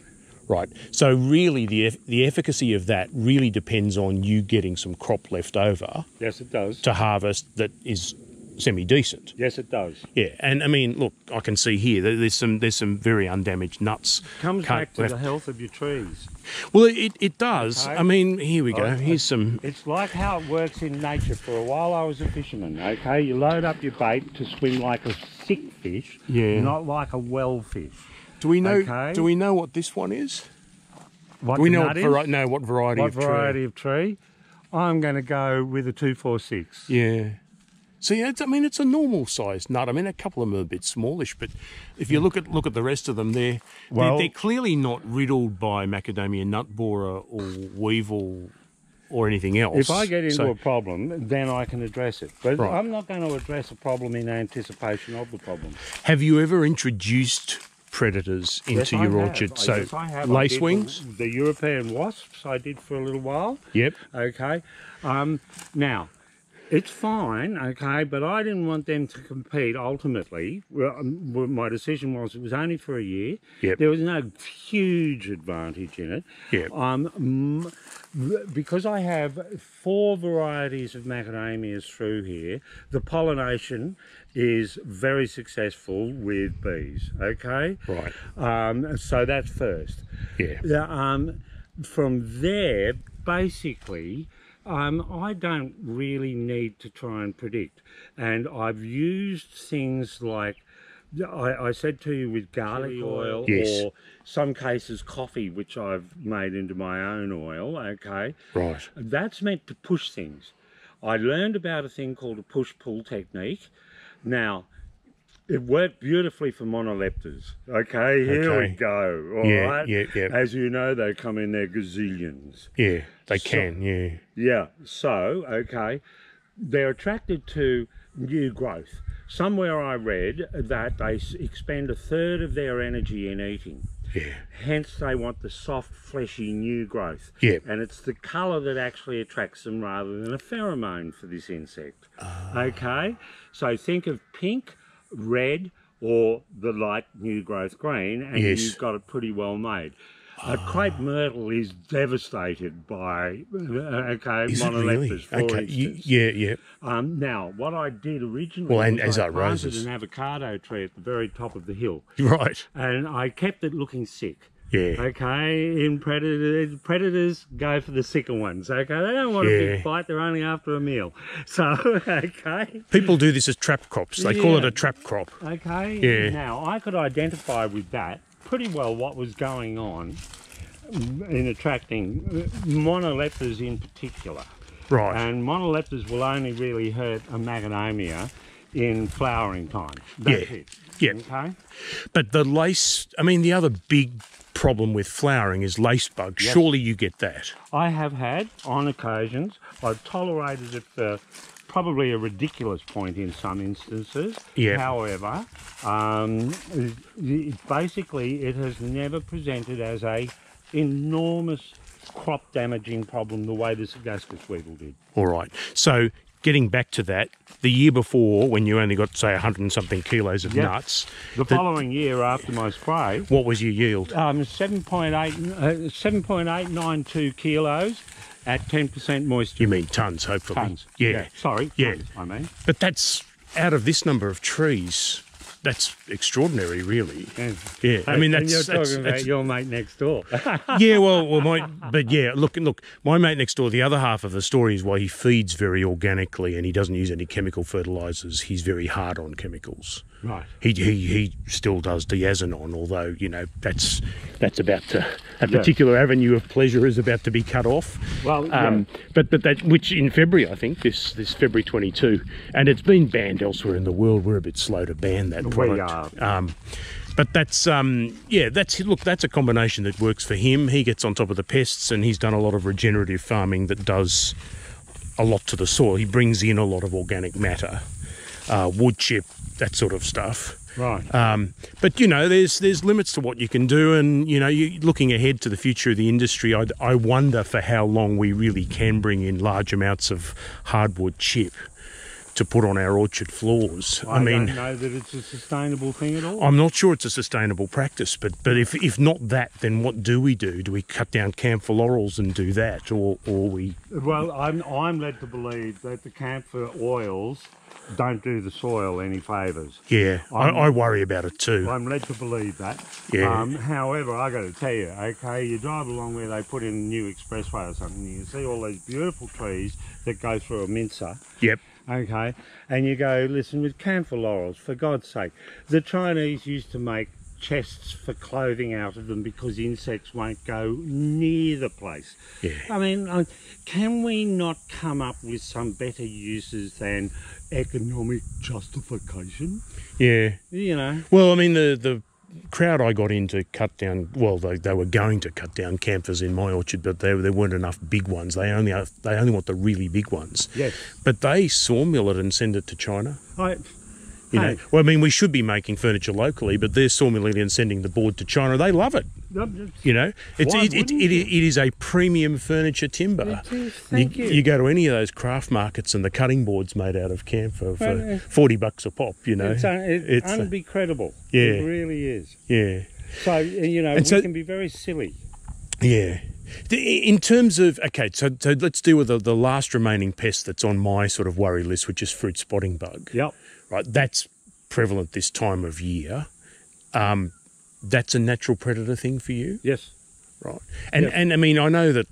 right so really the the efficacy of that really depends on you getting some crop left over Yes, it does. to harvest that is semi decent Yes, it does. yeah and i mean look i can see here that there's some there's some very undamaged nuts It Comes back to left. the health of your trees. well it, it does Okay. i mean here we go here's some It's like how it works in nature. For a while, I was a fisherman. Okay, you load up your bait to swim like a sick fish, Yeah. not like a well fish. Do we know? Okay. Do we know what this one is? What Do we know what, vari- no, what variety what of tree? of tree? I'm going to go with a two four six. Yeah. See, it's, I mean, it's a normal sized nut. I mean, a couple of them are a bit smallish, but if you look at look at the rest of them, they're Well- they're, they're clearly not riddled by macadamia nut borer or weevil or anything else. If I get into So- a problem, then I can address it. But Right. I'm not going to address a problem in anticipation of the problem. have you ever introduced predators into Yes, your have. orchard? So yes. Lacewings. The, the European wasps I did for a little while. Yep. Okay. Um, now, it's fine, okay, but I didn't want them to compete ultimately. Well, um, my decision was it was only for a year. Yep. There was no huge advantage in it. Yep. Um, because I have four varieties of macadamias through here, the pollination is very successful with bees, okay? Right. Um, so that's first. Yeah. Yeah, um, from there, basically, um, I don't really need to try and predict. And I've used things like, I, I said to you with garlic Chili oil, oil. Yes. or some cases coffee, which I've made into my own oil, okay? Right. That's meant to push things. I learned about a thing called a push-pull technique. Now, it worked beautifully for monoleptas. Okay, here we go. All Yeah, right. yeah, yeah. As you know, they come in their gazillions. Yeah. They So- can. Yeah. Yeah. So, okay, they're attracted to new growth. Somewhere I read that they expend a third of their energy in eating. Yeah. Hence, they want the soft, fleshy new growth. Yeah. And it's the colour that actually attracts them rather than a pheromone for this insect. Ah. Okay? So think of pink, red, or the light new growth green, and Yes. you've got it pretty well made. A crepe myrtle is devastated by uh, okay Is it really? for Okay. yeah. Yeah. Um, now, what I did originally Well, and was as I planted roses. an avocado tree at the very top of the hill, Right. and I kept it looking sick. Yeah. Okay, in predators, predators go for the sicker ones. Okay, they don't want a big fight; they're only after a meal. So, okay, People do this as trap crops. They call it a trap crop. okay. Yeah. Now I could identify with that pretty well what was going on in attracting uh, in particular. Right. And monoleptas will only really hurt a macadamia in flowering time. That's Yeah. it. Yeah. Okay. But the lace, I mean, the other big problem with flowering is lace bugs. Surely you get that. I have had on occasions. I've tolerated it for probably a ridiculous point in some instances. Yeah. However, um, basically, it has never presented as a enormous crop damaging problem the way the Sigastus weevil did. All right. So getting back to that, the year before, when you only got, say, 100 and something kilos of Yep. nuts, The The- following year after my spray, what was your yield? um, 7.8, uh, 7.892 kilos at 10% moisture. You mean tons, hopefully. Tons. Yeah. Sorry. Yeah. tons, I mean. But that's out of this number of trees. That's extraordinary, really. Yeah. Yeah. I mean, that's And that's, you're talking that's about your mate next door. yeah, well, well, my, but yeah, look, look, my mate next door. The other half of the story is why he feeds very organically and he doesn't use any chemical fertilizers. He's very hard on chemicals. Right. He he, he still does diazinon, although you know that's that's about to a Yeah. particular avenue of pleasure is about to be cut off. Well, um, but but that which in February I think this this February 22, and it's been banned elsewhere in the world. We're a bit slow to ban that We product. are. Um, but that's um, yeah, that's look, that's a combination that works for him. He gets on top of the pests, and he's done a lot of regenerative farming that does a lot to the soil. He brings in a lot of organic matter, uh, wood chip, that sort of stuff. Right. Um, but you know, there's there's limits to what you can do, and you know, you looking ahead to the future of the industry. I, I wonder for how long we really can bring in large amounts of hardwood chip to put on our orchard floors. I, I, mean, don't know that it's a sustainable thing at all. I'm not sure it's a sustainable practice, but but if if not that, then what do we do? Do we cut down camphor laurels and do that, or or we? well, I'm I'm led to believe that the camphor oils don't do the soil any favours. Yeah, I, I'm- worry about it too. I'm led to believe that. Yeah. Um, however, I got to tell you, okay, you drive along where they put in a new expressway or something, you see all these beautiful trees that go through a mincer. Yep. Okay, and you go, listen, with camphor laurels, for God's sake, the Chinese used to make chests for clothing out of them because insects won't go near the place. Yeah. I mean, uh, can we not come up with some better uses than economic justification? Yeah. You know, Well, I mean, the the crowd I got in to cut down. Well, they, they were going to cut down camphors in my orchard, but there there weren't enough big ones. They only they only want the really big ones. yes. But they sawmill it and send it to China. I, You Hey. well, I mean, we should be making furniture locally, but they're sawmilling and sending the board to China. They love it. You know, it's it, it, it, you? it is a premium furniture timber. Thank you. you go to any of those craft markets and the cutting boards made out of camphor for Well, uh, forty bucks a pop. You know, it's, un- it's, It's, unbecredible. yeah. It really is. yeah. So, you know, And we so- can be very silly. Yeah. In terms of okay, so, so let's deal with the, the last remaining pest that's on my sort of worry list, which is fruit spotting bug. Yep. Right, that's prevalent this time of year. Um, that's a natural predator thing for you, Yes. right? And Yes. and I mean, I know that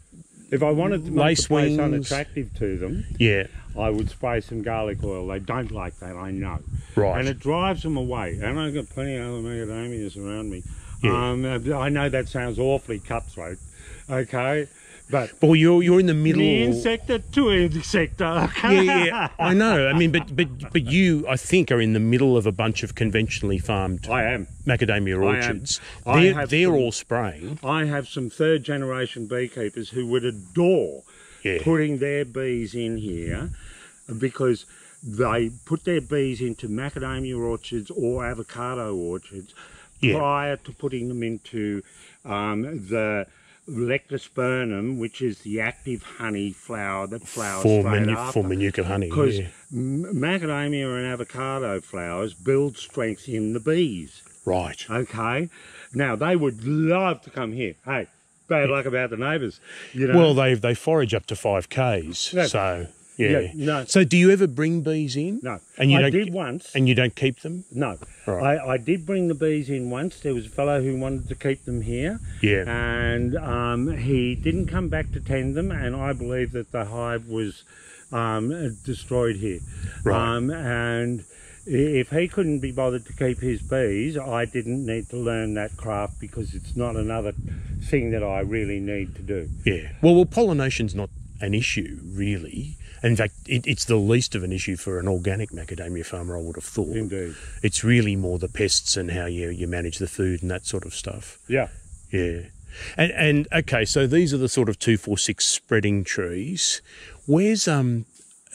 If I wanted to make Lace the wings. unattractive to them, yeah, I would spray some garlic oil. They don't like that, I know. right, And it drives them away. And I've got plenty of other macadamias around me. Yeah. Um, I know that sounds awfully cutthroat, okay? But well, you're you're in the middle. the insector to insector. yeah, yeah, I know. I mean, but but but you, I think, are in the middle of a bunch of conventionally farmed I am. macadamia I am. orchards. I They're they're some- all spraying. I have some third generation beekeepers who would adore Yeah, putting their bees in here because they put their bees into macadamia orchards or avocado orchards Yeah. prior to putting them into um, the leptospermum, which is the active honey flower that flowers for manu- after. for manuka honey. because Yeah. macadamia and avocado flowers build strength in the bees. Right. Okay, now they would love to come here. Hey, bad luck about the neighbours. You know. Well, they they forage up to five k's. No. So yeah. Yeah, no. So do you ever bring bees in? no, And you I don't did once. and you don't keep them? No, Right. I, I did bring the bees in once. There was a fellow who wanted to keep them here, Yeah. and um, he didn't come back to tend them. And I believe that the hive was um, destroyed here. Right. Um, and if he couldn't be bothered to keep his bees, I didn't need to learn that craft because it's not another thing that I really need to do. Yeah. Well, well, pollination's not an issue really. In fact, it, it's the least of an issue for an organic macadamia farmer. I would have thought. Indeed. It's really more the pests and how you you manage the food and that sort of stuff. Yeah. Yeah. And and okay, so these are the sort of two four six spreading trees. Where's um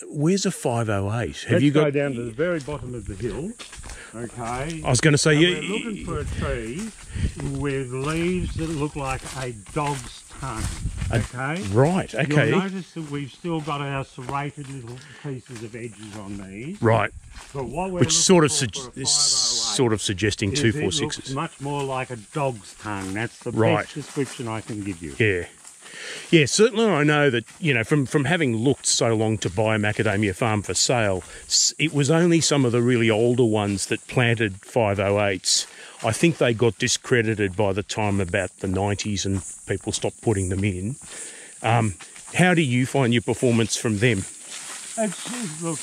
where's a five oh eight? Have Let's you go down to the very bottom of the hill. Okay. I was going to say And you, we're looking for a tree with leaves that look like a dog's tongue. Okay. right. Okay. You'll notice that we've still got our serrated little pieces of edges on these. Right. But what we're Which sort of is oh sort of suggesting two four sixes. much more like a dog's tongue. That's the Right. best description I can give you. Yeah. Yeah, certainly I know that, you know, from, from having looked so long to buy a macadamia farm for sale, it was only some of the really older ones that planted 508s. I think they got discredited by the time about the 90s and people stopped putting them in. Um, how do you find your performance from them? It's, look,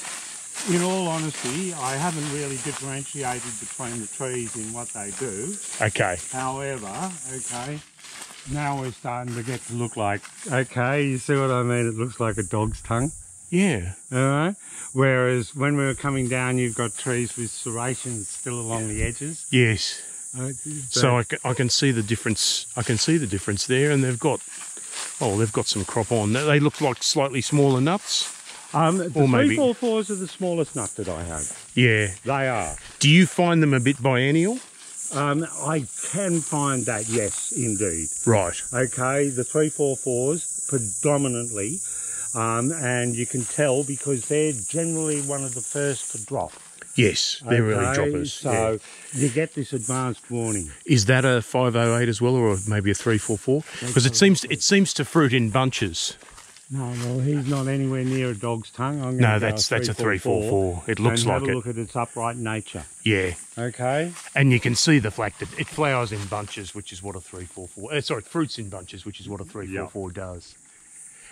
in all honesty, I haven't really differentiated between the trees in what they do. Okay. However, okay, now we're starting to get to look like, okay, you see what I mean? It looks like a dog's tongue, Yeah. all right? Whereas when we were coming down, you've got trees with serrations still along the edges. Yes. Uh, So I, I can see the difference. I can see the difference there, and they've got, oh, they've got some crop on. They they look like slightly smaller nuts. um, the or maybe- 344s are the smallest nut that I have. Yeah. They are. Do you find them a bit biennial? Um, I can find that, yes, indeed. Right. Okay, the 344s predominantly, um, and you can tell because they're generally one of the first to drop. Yes, they're really Okay, droppers. So yeah. you get this advanced warning. Is that a 508 as well, or maybe a 344? Because it seems it seems to fruit in bunches. No, well, he's not anywhere near a dog's tongue. I'm No, gonna go that's that's a 344. It looks like have a it. look at its upright nature. Yeah, Okay. and you can see the fact that it flowers in bunches, which is what a 344. Uh, sorry, fruits in bunches, which is what a 344 does.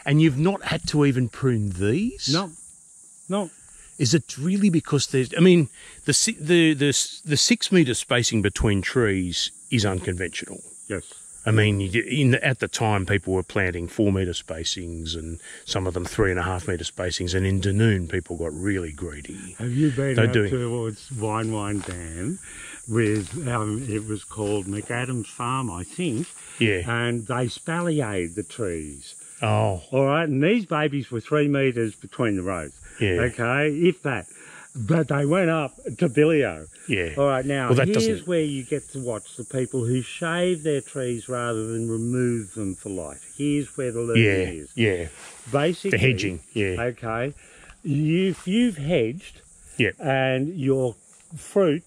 And you've not had to even prune these. No, no. Is it really because there's? I mean, the the the the six meter spacing between trees is unconventional. Yes. I mean, in the, at the time, people were planting four metre spacings and some of them three and a half metre spacings. And in Dunoon, people got really greedy. Have you been They're out doing- towards Wine Wine Dam with, um, it was called McAdams Farm, I think, Yeah. and they spalliated the trees. Oh, All right, and these babies were three metres between the rows. Yeah. Okay, if that. But they went up to Billio. yeah. All right, now Well, here's doesn't- where you get to watch the people who shave their trees rather than remove them for life. Here's where the learning Yeah. is. Yeah. Basically, The hedging. Yeah. Okay, you, if you've hedged Yep. and your fruit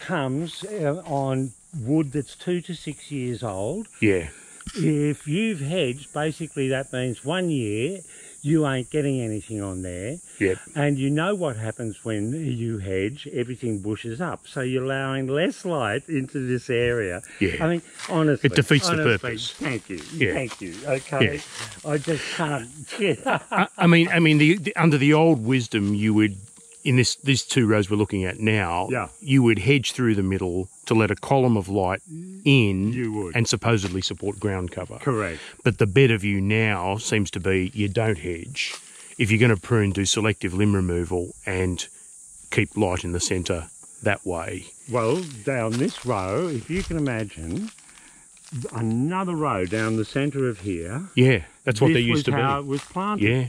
comes uh, on wood that's two to six years old, Yeah. If you've hedged, basically that means one year you ain't getting anything on there. Yep. And you know what happens when you hedge, everything bushes up. So you're allowing less light into this area. Yeah. I mean, honestly. It defeats the purpose. Thank you. Yeah. Thank you. Okay. I just can't. I, I mean, I mean, the, the, under the old wisdom, you would in this these two rows we're looking at now. Yeah. You would hedge through the middle to let a column of light in. You would. and supposedly support ground cover. Correct. But the better view now seems to be you don't hedge. If you're going to prune, do selective limb removal and keep light in the centre that way. Well, down this row, if you can imagine, another row down the centre of here. Yeah, that's what they used to how be. it was planted. Yeah,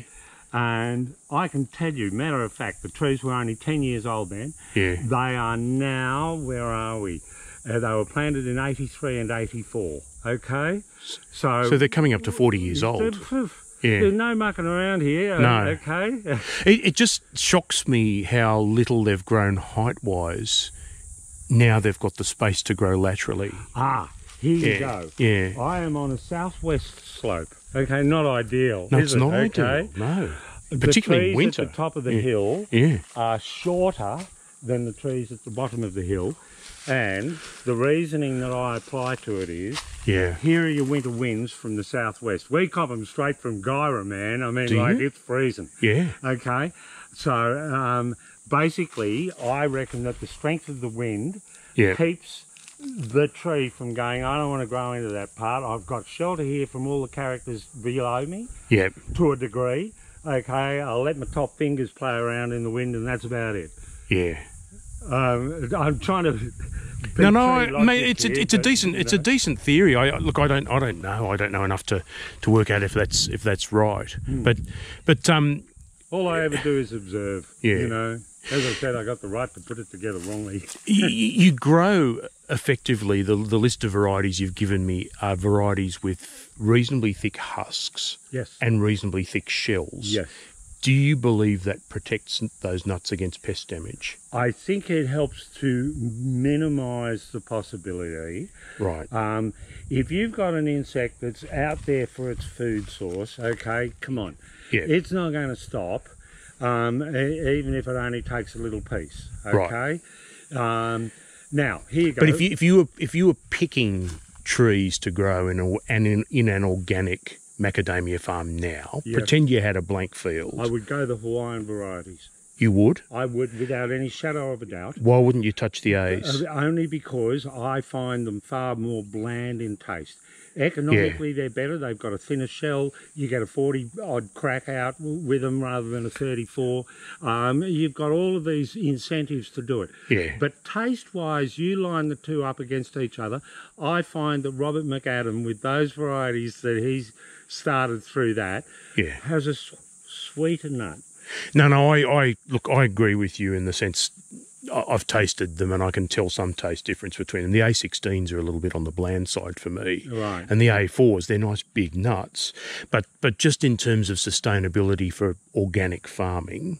And I can tell you, matter of fact, the trees were only 10 years old then. yeah, They are now, where are we? Uh, they were planted in 83 and 84. Okay? So, so they're coming up to 40 years old. Yeah. There's no mucking around here. No. Okay? It, it just shocks me how little they've grown height wise. Now they've got the space to grow laterally. ah, here you go. yeah. I am on a southwest slope. Okay, not ideal. No, is it's it? not okay? ideal. No, particularly the trees winter. at the top of the Yeah. hill Yeah, are shorter than the trees at the bottom of the hill. And the reasoning that I apply to it is yeah, here are your winter winds from the southwest. We cop them straight from Guyra, man. I mean, Do like you? it's freezing. yeah, Okay, so um, basically, I reckon that the strength of the wind yeah. keeps the tree from going. I don't want to grow into that part. I've got shelter here from all the characters below me Yeah, to a degree. Okay, I'll let my top fingers play around in the wind, and that's about it. yeah. Um, I'm trying to. No, no, I, mate, logic it's a, it's a decent it's a decent theory. I look, I don't I don't know. I don't know enough to, to work out if that's if that's right. Hmm. But but um All I ever do is observe. Yeah. You know, as I said, I got the right to put it together wrongly. you, you grow effectively the the list of varieties you've given me are varieties with reasonably thick husks Yes. and reasonably thick shells. Yes. Do you believe that protects those nuts against pest damage? I think it helps to minimise the possibility. Right. Um, if you've got an insect that's out there for its food source, okay, come on. Yeah. It's not going to stop, um, even if it only takes a little piece, okay? Right. Um, now, here you go. But if you if you were if you were picking trees to grow in a, and in, in an organic macadamia farm now, Yeah. pretend you had a blank field, I would go the Hawaiian varieties. you would. I would, without any shadow of a doubt. Why wouldn't you touch the A's? Uh, Only because I find them far more bland in taste. Economically, they're better. They've got a thinner shell. You get a 40 odd crack out with them rather than a 34. Um, you've got all of these incentives to do it. Yeah. But taste wise, you line the two up against each other. I find that Robert McAdam, with those varieties that he's started through that, yeah. has a sweeter nut. No, no. I, I look. I agree with you in the sense. I've tasted them and I can tell some taste difference between them. The A16s are a little bit on the bland side for me. Right. And the A4s, they're nice big nuts. But but just in terms of sustainability for organic farming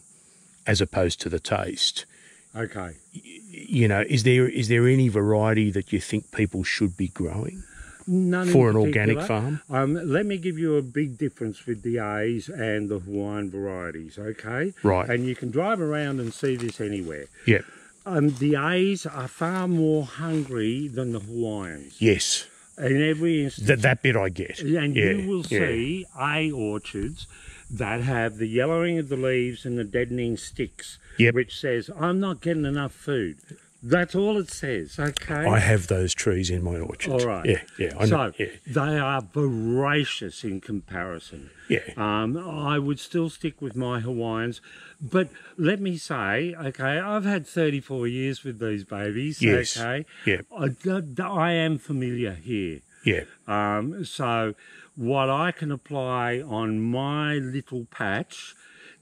as opposed to the taste, Okay. you know, is there is there any variety that you think people should be growing None for an organic farm? Um, let me give you a big difference with the A's and the Hawaiian varieties, okay? Right. And you can drive around and see this anywhere. Yeah. Um, the A's are far more hungry than the Hawaiians. Yes. In every instance. That that bit I get. and yeah. you will yeah. see A orchards that have the yellowing of the leaves and the deadening sticks, Yep. which says, I'm not getting enough food. That's all it says, okay? I have those trees in my orchard. All right. Yeah, yeah. I know. so yeah, they are voracious in comparison. yeah. Um, I would still stick with my Hawaiians, but let me say, okay, I've had 34 years with these babies. Yes. Okay, Yeah. I, I am familiar here. yeah. Um, so what I can apply on my little patch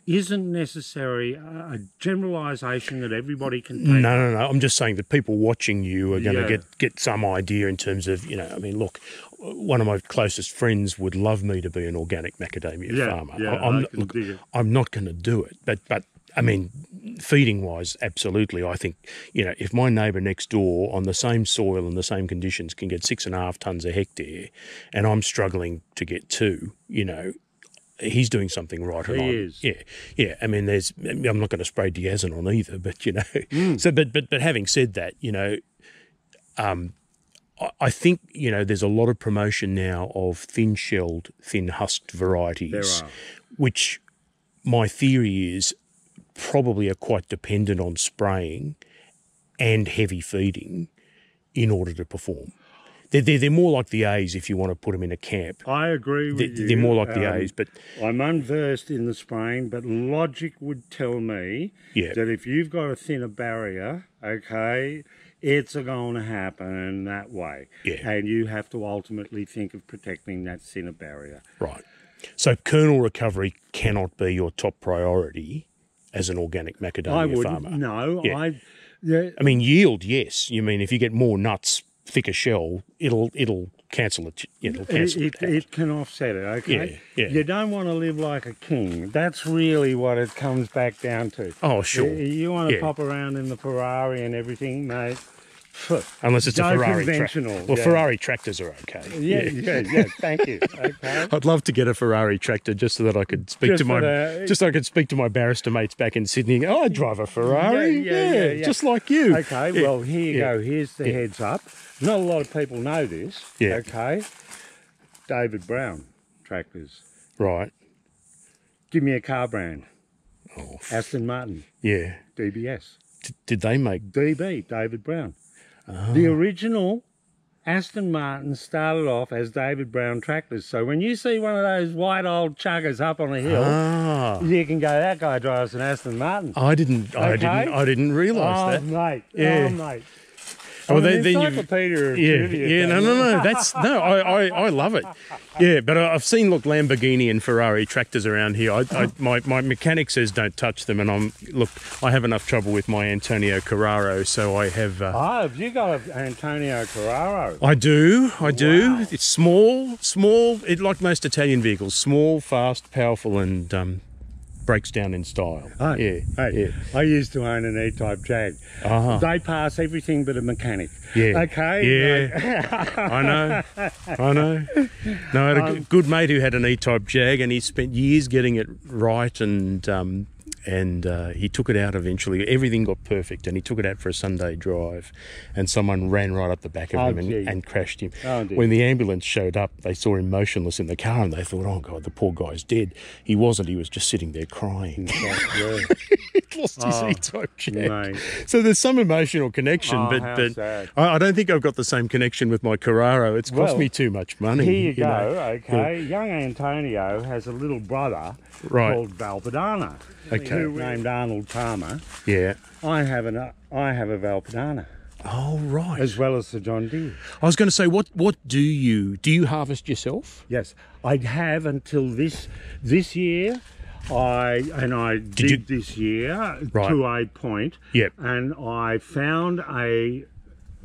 isn't necessary a, generalisation that everybody can take. No, no, no. I'm just saying that people watching you are going to get get some idea in terms of you know. I mean, look, one of my closest friends would love me to be an organic macadamia Yeah, farmer. yeah, I, am I not, look. I'm not going to do it, but but. I mean, feeding wise, absolutely. I think, you know, if my neighbour next door on the same soil and the same conditions can get six and a half tonnes a hectare and I'm struggling to get two, you know, he's doing something right. He is. Yeah, yeah. I mean, there's. I'm not going to spray diazinon either, but you know. Hmm. So, but but but having said that, you know, um, I, I think you know there's a lot of promotion now of thin-shelled, thin-husked varieties, which my theory is probably are quite dependent on spraying and heavy feeding in order to perform. They're, they're, they're more like the A's if you want to put them in a camp. I agree with They're, you. they're more like the Um, A's, but I'm unversed in the spraying, but logic would tell me Yeah. that if you've got a thinner barrier, okay, it's going to happen that way. Yeah. And you have to ultimately think of protecting that thinner barrier. Right. So kernel recovery cannot be your top priority as an organic macadamia I would farmer. no. Yeah. I yeah, I mean yield, yes. You mean if you get more nuts, thicker shell, it'll it'll cancel it. It'll it, cancel it, it. it can offset it. Okay. Yeah, yeah. You don't want to live like a king. That's really what it comes back down to. oh, sure. You, you want to Yeah. pop around in the Ferrari and everything, mate. Unless it's a Ferrari. conventional, well, yeah. Ferrari tractors are okay. Yeah, yeah, yeah. Thank you. Okay. I'd love to get a Ferrari tractor just so that I could speak Just to my the- just so I could speak to my barrister mates back in Sydney. Oh, I drive a Ferrari. Yeah, yeah, yeah, yeah. just like you. Okay, Yeah. well, here you Yeah. go. Here's the heads up. Not a lot of people know this. Yeah. Okay. David Brown tractors. Right. Give me a car brand. Oh, Aston Martin, yeah. DBS. D- did they make? DB, David Brown. Oh. The original Aston Martin started off as David Brown tractors. So when you see one of those white old chuggers up on a hill, Ah. you can go, that guy drives an Aston Martin. I didn't. I didn't. I didn't realise oh, that. mate. Yeah. Oh, mate. Well, then- then you- Yeah, yeah, no, no, no. That's no. I, I, I love it. Yeah, but I- I've seen look Lamborghini and Ferrari tractors around here. I, I, my my mechanic says don't touch them, and I'm look. I have enough trouble with my Antonio Carraro, so I have. Uh, Oh, have you got an Antonio Carraro? I do, I do. Wow. It's small, small. It like most Italian vehicles, small, fast, powerful, and um, breaks down in style. Oh, yeah, Hey, I used to own an E-type Jag. Uh-huh. They pass everything but a mechanic. Yeah. Okay. Yeah. I know. I know. No, I had a Um, good mate who had an E-type Jag, and he spent years getting it right, and um, and uh, he took it out eventually. Everything got perfect, and he took it out for a Sunday drive, and someone ran right up the back of Oh, him and, and crashed him. Oh, when the ambulance showed up, they saw him motionless in the car, and they thought, "Oh God, the poor guy's dead." He wasn't. He was just sitting there crying. Yeah. Lost his Oh, E-type Jag. mate. So there's some emotional connection, Oh, but but. I, I don't think I've got the same connection with my Carraro. It's cost Well, me too much money. Here you, go. know. Okay. Young Antonio has a little brother Right. called Valpadana. Okay. Named Arnold Palmer. Yeah. I have an I have a Valpadana Oh right. as well as the John Deere. I was going to say, what what do you do? You harvest yourself? Yes, I have until this this year. I and I did, you- this year Right. to a point, Yep. and I found a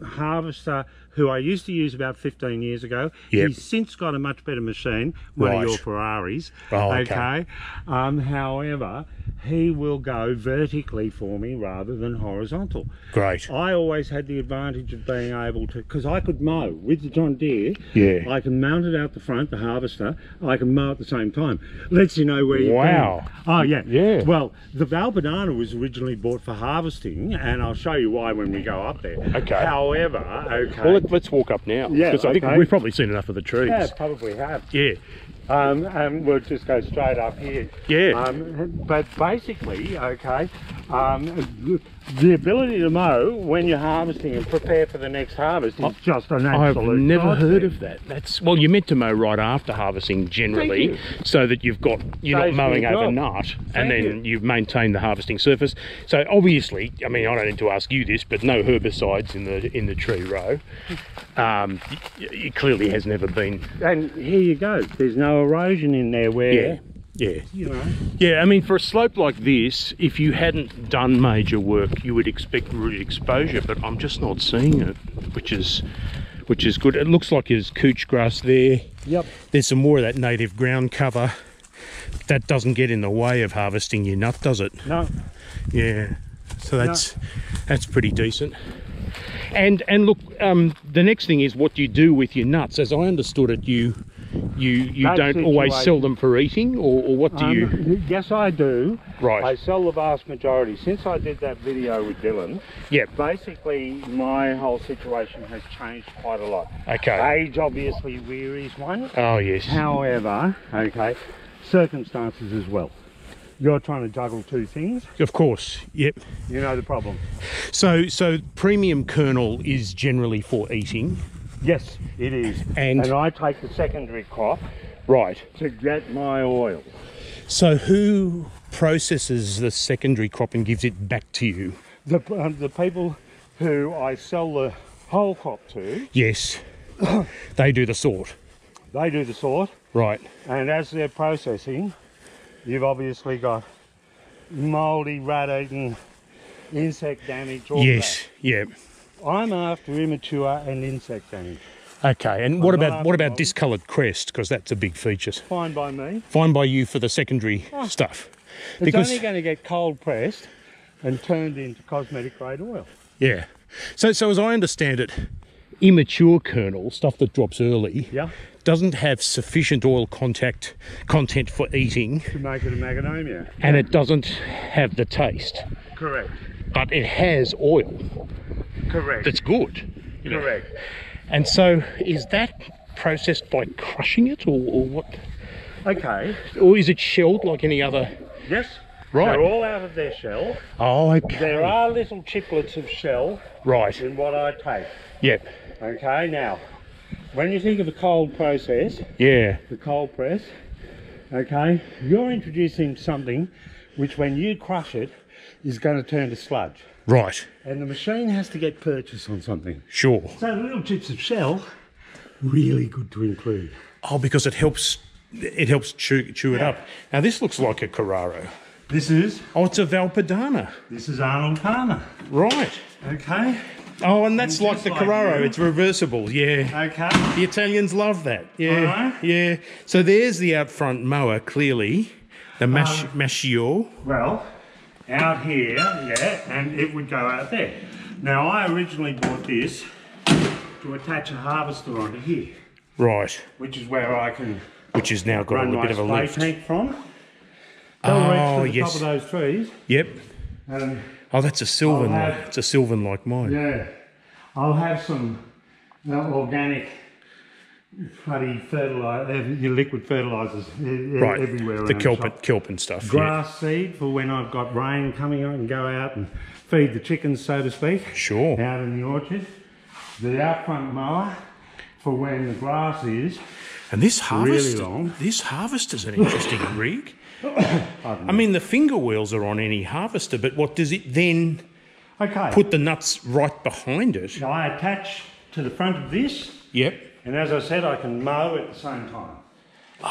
harvester who I used to use about 15 years ago. Yep. He's since got a much better machine, one Right. of your Ferraris. Oh, okay. Um, however, he will go vertically for me rather than horizontal. Great. I always had the advantage of being able to, because I could mow with the John Deere. Yeah. I can mount it out the front, the harvester. I can mow at the same time. Lets you know where you're Wow. Oh yeah. Yeah. Well, the Valpadana was originally bought for harvesting, and I'll show you why when we go up there. Okay. However, okay. Well, let's walk up now. Yeah, Because I think okay. we've probably seen enough of the trees. yeah, probably have. Yeah. Um, and we'll just go straight up here. Yeah. Um, but basically, okay, um, the ability to mow when you're harvesting and prepare for the next harvest is just an absolute. I've never heard of that. That's well, you're meant to mow right after harvesting generally, so that you've got you're not mowing overnight, and then you. maintain the harvesting surface. So obviously, I mean, I don't need to ask you this, but no herbicides in the in the tree row. Um, it clearly has never been. And here you go. There's no erosion in there where, Yeah, yeah. you know. Yeah, I mean, for a slope like this, if you hadn't done major work, you would expect root exposure, but I'm just not seeing it, which is which is good. It looks like there's couch grass there. Yep. There's some more of that native ground cover. That doesn't get in the way of harvesting your nut, does it? No. Yeah. So that's that's pretty decent. And and look, um, the next thing is what you do with your nuts. As I understood it, you you you That don't always sell them for eating, or, or what do you? Um, yes, I do. Right. I sell the vast majority. Since I did that video with Dylan, yeah. basically my whole situation has changed quite a lot. Okay. Age obviously wearies one. Oh yes. However, okay, circumstances as well. You're trying to juggle two things. Of course. Yep. You know the problem. So so premium kernel is generally for eating. Yes, it is. And- and I take the secondary crop Right. to get my oil. So who processes the secondary crop and gives it back to you? The, um, the people who I sell the whole crop to, Yes. they do the sort. they do the sort, Right. and as they're processing, you've obviously got mouldy, rat-eaten, insect damage. All Yes. Yeah. I'm after immature and insect damage. Okay. And what I'm not about what about discoloured crest? Because that's a big feature. Fine by me. Fine by you for the secondary ah. stuff. It's Because only going to get cold pressed and turned into cosmetic grade oil. yeah. So so as I understand it, immature kernel stuff that drops early Yeah. doesn't have sufficient oil contact content for eating, To make it a macadamia. and it doesn't have the taste, Correct. but it has oil Correct. that's good. you know. correct. And so is that processed by crushing it, or, or what? Okay. Or is it shelled like any other? Yes. Right. They're all out of their shell. Oh, okay. There are little chiplets of shell Right. in what I take. Yep. Okay, now, when you think of a cold process, Yeah. the cold press, okay, you're introducing something which when you crush it is going to turn to sludge. Right. And the machine has to get purchase on something. Sure. So the little chips of shell, really good to include. Oh, because it helps. It helps chew, chew it Yeah. up. Now this looks like a Carraro. This is, Oh, it's a Valpadana. this is Arnold Palmer. Right. Okay, Oh, and that's And like the like Carraro. It's reversible. Yeah. okay. The Italians love that. Yeah. Yeah. So there's the out front mower. Clearly, the Mach- Um, Maschio. Well, out here, yeah, and it would go out there. Now, I originally bought this to attach a harvester onto here, Right. which is where I can Which has now got a bit of a lift. tank from. Oh, reach the yes. top of those trees, Yep. and Oh, that's a Silvan. I'll like, it's a Silvan like mine. yeah, I'll have some uh, organic bloody fertilizer, your liquid fertilizers Right. everywhere. The kelp, shop. kelp and stuff. yeah. Grass seed for when I've got rain coming on and go out and feed the chickens, so to speak. Sure. out in the orchard. The out front mower for when the grass is. And this Really harvest, long. this harvester's an interesting rig. I mean, the finger wheels are on any harvester, but what does it then Okay. put the nuts right behind it? Now I attach to the front of this, Yep. And as I said, I can mow at the same time. Oh,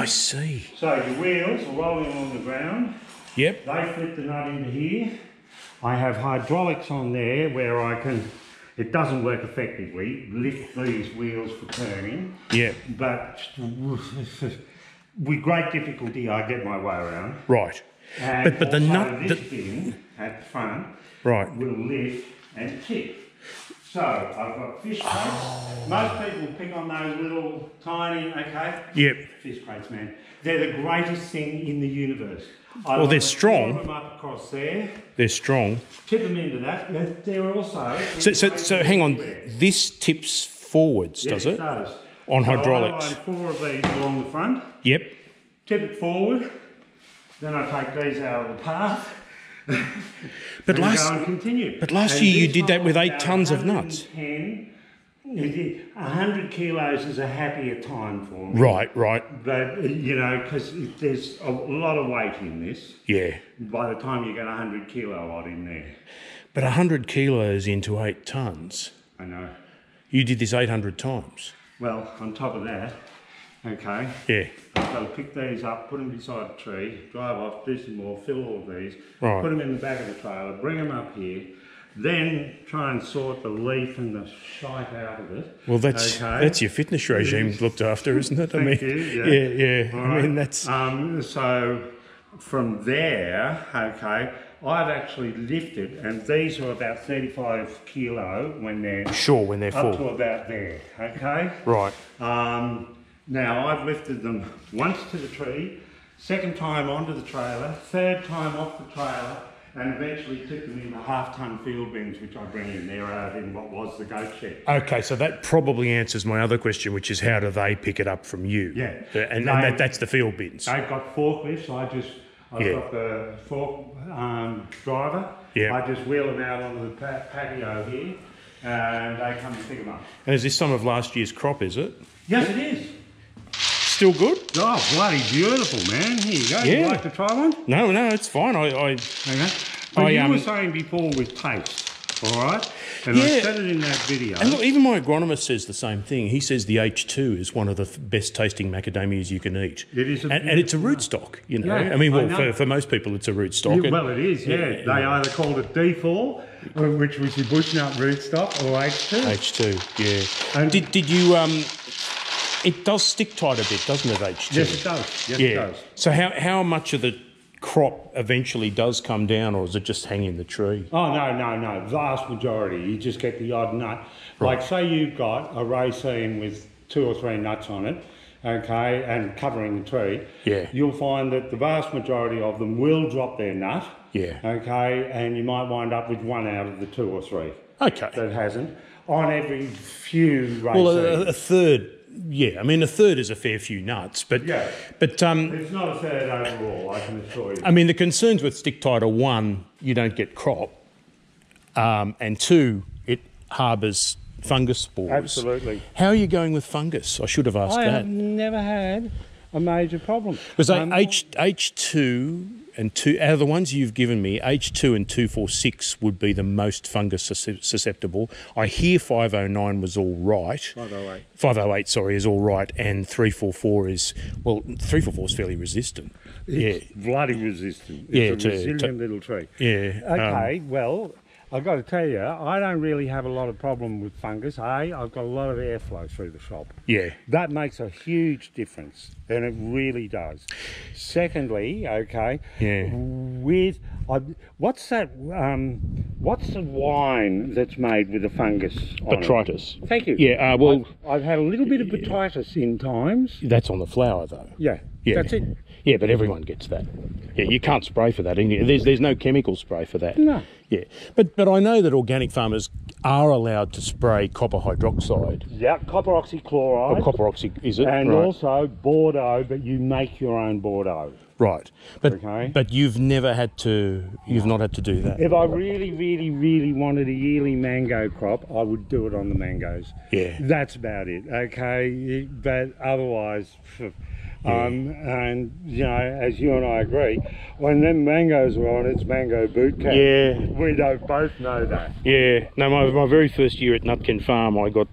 I see. So your wheels are rolling along the ground. Yep. They flip the nut into here. I have hydraulics on there where I can. It doesn't work effectively. Lift these wheels for turning. Yep. but with great difficulty I get my way around. Right. And But- but the nut- this the- thing at the front Right. will lift and tip. So I've got fish crates. Oh. Most people pick on those little tiny, okay, Yep. fish crates, man. They're the greatest thing in the universe. I Well, they're strong. Them up across there, They're strong. tip them into that. They're- They're also. So, so, so hang on. This tips forwards, Yes, does it? it does. On So hydraulics. four of these along the front, Yep. tip it forward, then I take these out of the path. But last go and continue. but last And year you did that with eight tons of nuts. 110. It did- 100 kilos is a happier time for me. right, right. But, you know, because there's a lot of weight in this. Yeah. By the time you get 100 kilo odd in there, But 100 kilos into eight tons. I know. You did this 800 times. Well, on top of that, okay, Yeah. To pick these up, put them beside a tree, drive off, do some more, fill all of these, Right. put them in the back of the trailer, bring them up here, then try and sort the leaf and the shite out of it. Well, that's Okay. that's your fitness regime looked after, isn't it? I Thank mean, you, yeah. yeah, yeah. All I mean, that's Um, so from there, okay, I've actually lifted, and these are about 35 kilo when they're sure when they're up to about there, okay? Right. Um, now I've lifted them once to the tree, second time onto the trailer, third time off the trailer, and eventually took them in the half-ton field bins, which I bring in there out in what was the goat shed. Okay, so that probably answers my other question, which is how do they pick it up from you? Yeah. And, They- and that, that's the field bins. They've got forklifts. I just, I've Yeah. got the fork um, driver. Yeah. I just wheel them out onto the patio here, and they come and pick them up. And is this some of last year's crop? Is it Yes, it is. Still good? Oh, bloody beautiful, man. Here you go. Yeah. You like to try one? No, no, it's fine. I, I Okay. But I, you um, were saying before with taste, all right? And I said it in that video. and look, even my agronomist says the same thing. He says the H2 is one of the best tasting macadamias you can eat. It is a and, and it's a rootstock. You know, Yeah, I mean, well, know. for, for most people, it's a rootstock. Yeah, well, it is, yeah. Yeah, They either called it D4, uh, which was your bushnut rootstock, or H2. H2, yeah. And- did, did you? Um, it does stick tight a bit, doesn't it? H2. Yes, it does. Yes, yeah. it does. So how how much of the crop eventually does come down, or is it just hanging the tree? Oh no, no, no! Vast majority. You just get the odd nut. Like say you've got a raceme with two or three nuts on it, okay, and covering the tree. Yeah. You'll find that the vast majority of them will drop their nut. Yeah. Okay, and you might wind up with one out of the two or three Okay. that hasn't on every few racemes. Well, a, a third. Yeah, I mean a third is a fair few nuts, but Yeah. but um, it's not a third overall, I can assure you. I mean the concerns with stick tight are one, you don't get crop, um, and two, it harbours fungus spores. Absolutely. How are you going with fungus? I should have asked I that. have never had a major problem. Because Um, H H two and two out of the ones you've given me, H two and two four six would be the most fungus susceptible. I hear five oh nine was all right. 508. Five oh eight, sorry, is all right, and three four four is well, three four four is fairly resistant. Yeah, bloody resistant. It's Yeah, a to- resilient to- little tree. yeah. um, Okay, well, I've got to tell you, I don't really have a lot of problem with fungus. A, I've got a lot of airflow through the shop. yeah, That makes a huge difference, and it really does. Secondly, okay, Yeah. with I, what's that? Um, what's the wine that's made with the fungus? on it? Botrytis. Thank you. Yeah, uh, well- I've, I've had a little bit of botrytis in times. That's on the flower though. Yeah, Yeah. that's it. Yeah, but everyone gets that. Yeah, you can't spray for that. There's there's no chemical spray for that. No. Yeah, but but I know that organic farmers are allowed to spray copper hydroxide Yeah, copper oxychloride. or copper oxy. Is it and right? also Bordeaux, but you make your own Bordeaux. right? But Okay. but you've never had to. You've not had to do that. If I really, really, really wanted a yearly mango crop, I would do it on the mangoes. Yeah. That's about it, okay? But otherwise, um, and you know, as you and I agree, when them mangoes were on, it's mango boot camp. Yeah. We don't both know that. Yeah. No, my my very first year at Nutkin Farm, I got.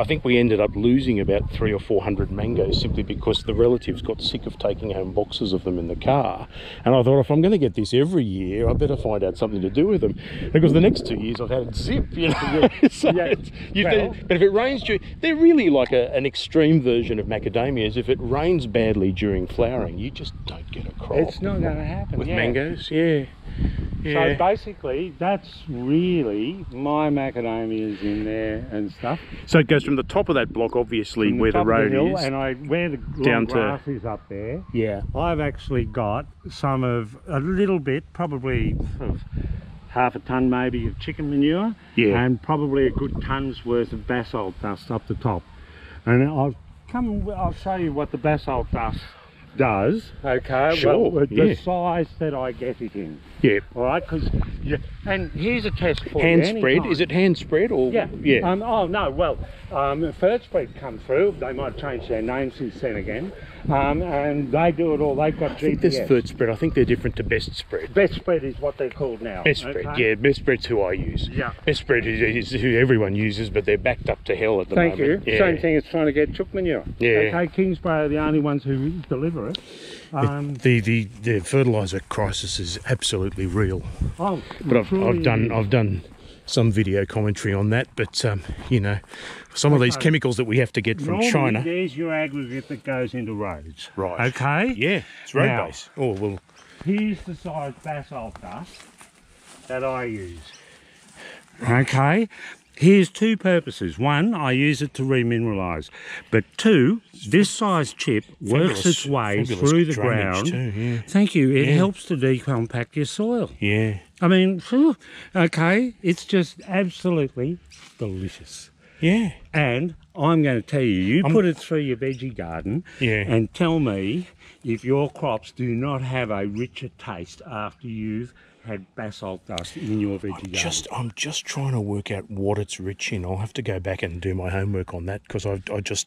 I think we ended up losing about three or four hundred mangoes simply because the relatives got sick of taking home boxes of them in the car. And I thought, if I'm going to get this every year, I better find out something to do with them. Because the next two years I've had it zip, you know. so Yeah. you- Well- but if it rains, they're really like a, an extreme version of macadamias. If it rains badly during flowering, you just don't get a crop. It's not going to happen. with yeah. mangoes, yeah. So basically, that's really my macadamias in there and stuff. So it goes from the top of that block, obviously, where the of road hill, is. and I where the down to- grass is up there. yeah. I've actually got some of a little bit, probably half a ton maybe of chicken manure, Yeah. and probably a good ton's worth of basalt dust up the top. and I'll come. I'll show you what the basalt dust does. Okay, Sure, well, the yeah. size that I get it in. Yeah. All right, because yeah, and here's a test for Hand you. spread. anytime. Is it hand spread or? Yeah. Yeah. Um, oh no. Well, um, Third Spread come through. They might change their name since then again. Um, and they do it all. They've got I GPS. third spread. I think they're different to best spread. Best spread is what they're called now. Best spread, okay? yeah, best spread's who I use. Yeah. Best spread is, is who everyone uses, but they're backed up to hell at the Thank moment. Thank you. Yeah. Same thing as trying to get chook manure. Yeah. Okay, Kingsborough are the only ones who deliver it. Um, The, the the fertilizer crisis is absolutely real. oh, But I've, truly I've done. I've done some video commentary on that. But um, you know, some of these chemicals that we have to get from Normally, China. There's your aggregate that goes into roads. Right. Okay. Yeah, it's road Now- base. Oh well, Here's the size basalt dust that I use. Okay. Here's two purposes. One, I use it to remineralise. But two, this size chip works Fabulous- its way through the ground. too, yeah. Thank you. It Yeah. helps to decompact your soil. yeah. I mean, okay, it's just absolutely delicious. Yeah. And I'm going to tell you, you I'm- put it through your veggie garden Yeah. and tell me if your crops do not have a richer taste after you've had basalt dust in your veggie garden. Just I'm just trying to work out what it's rich in. I'll have to go back and do my homework on that because I've I just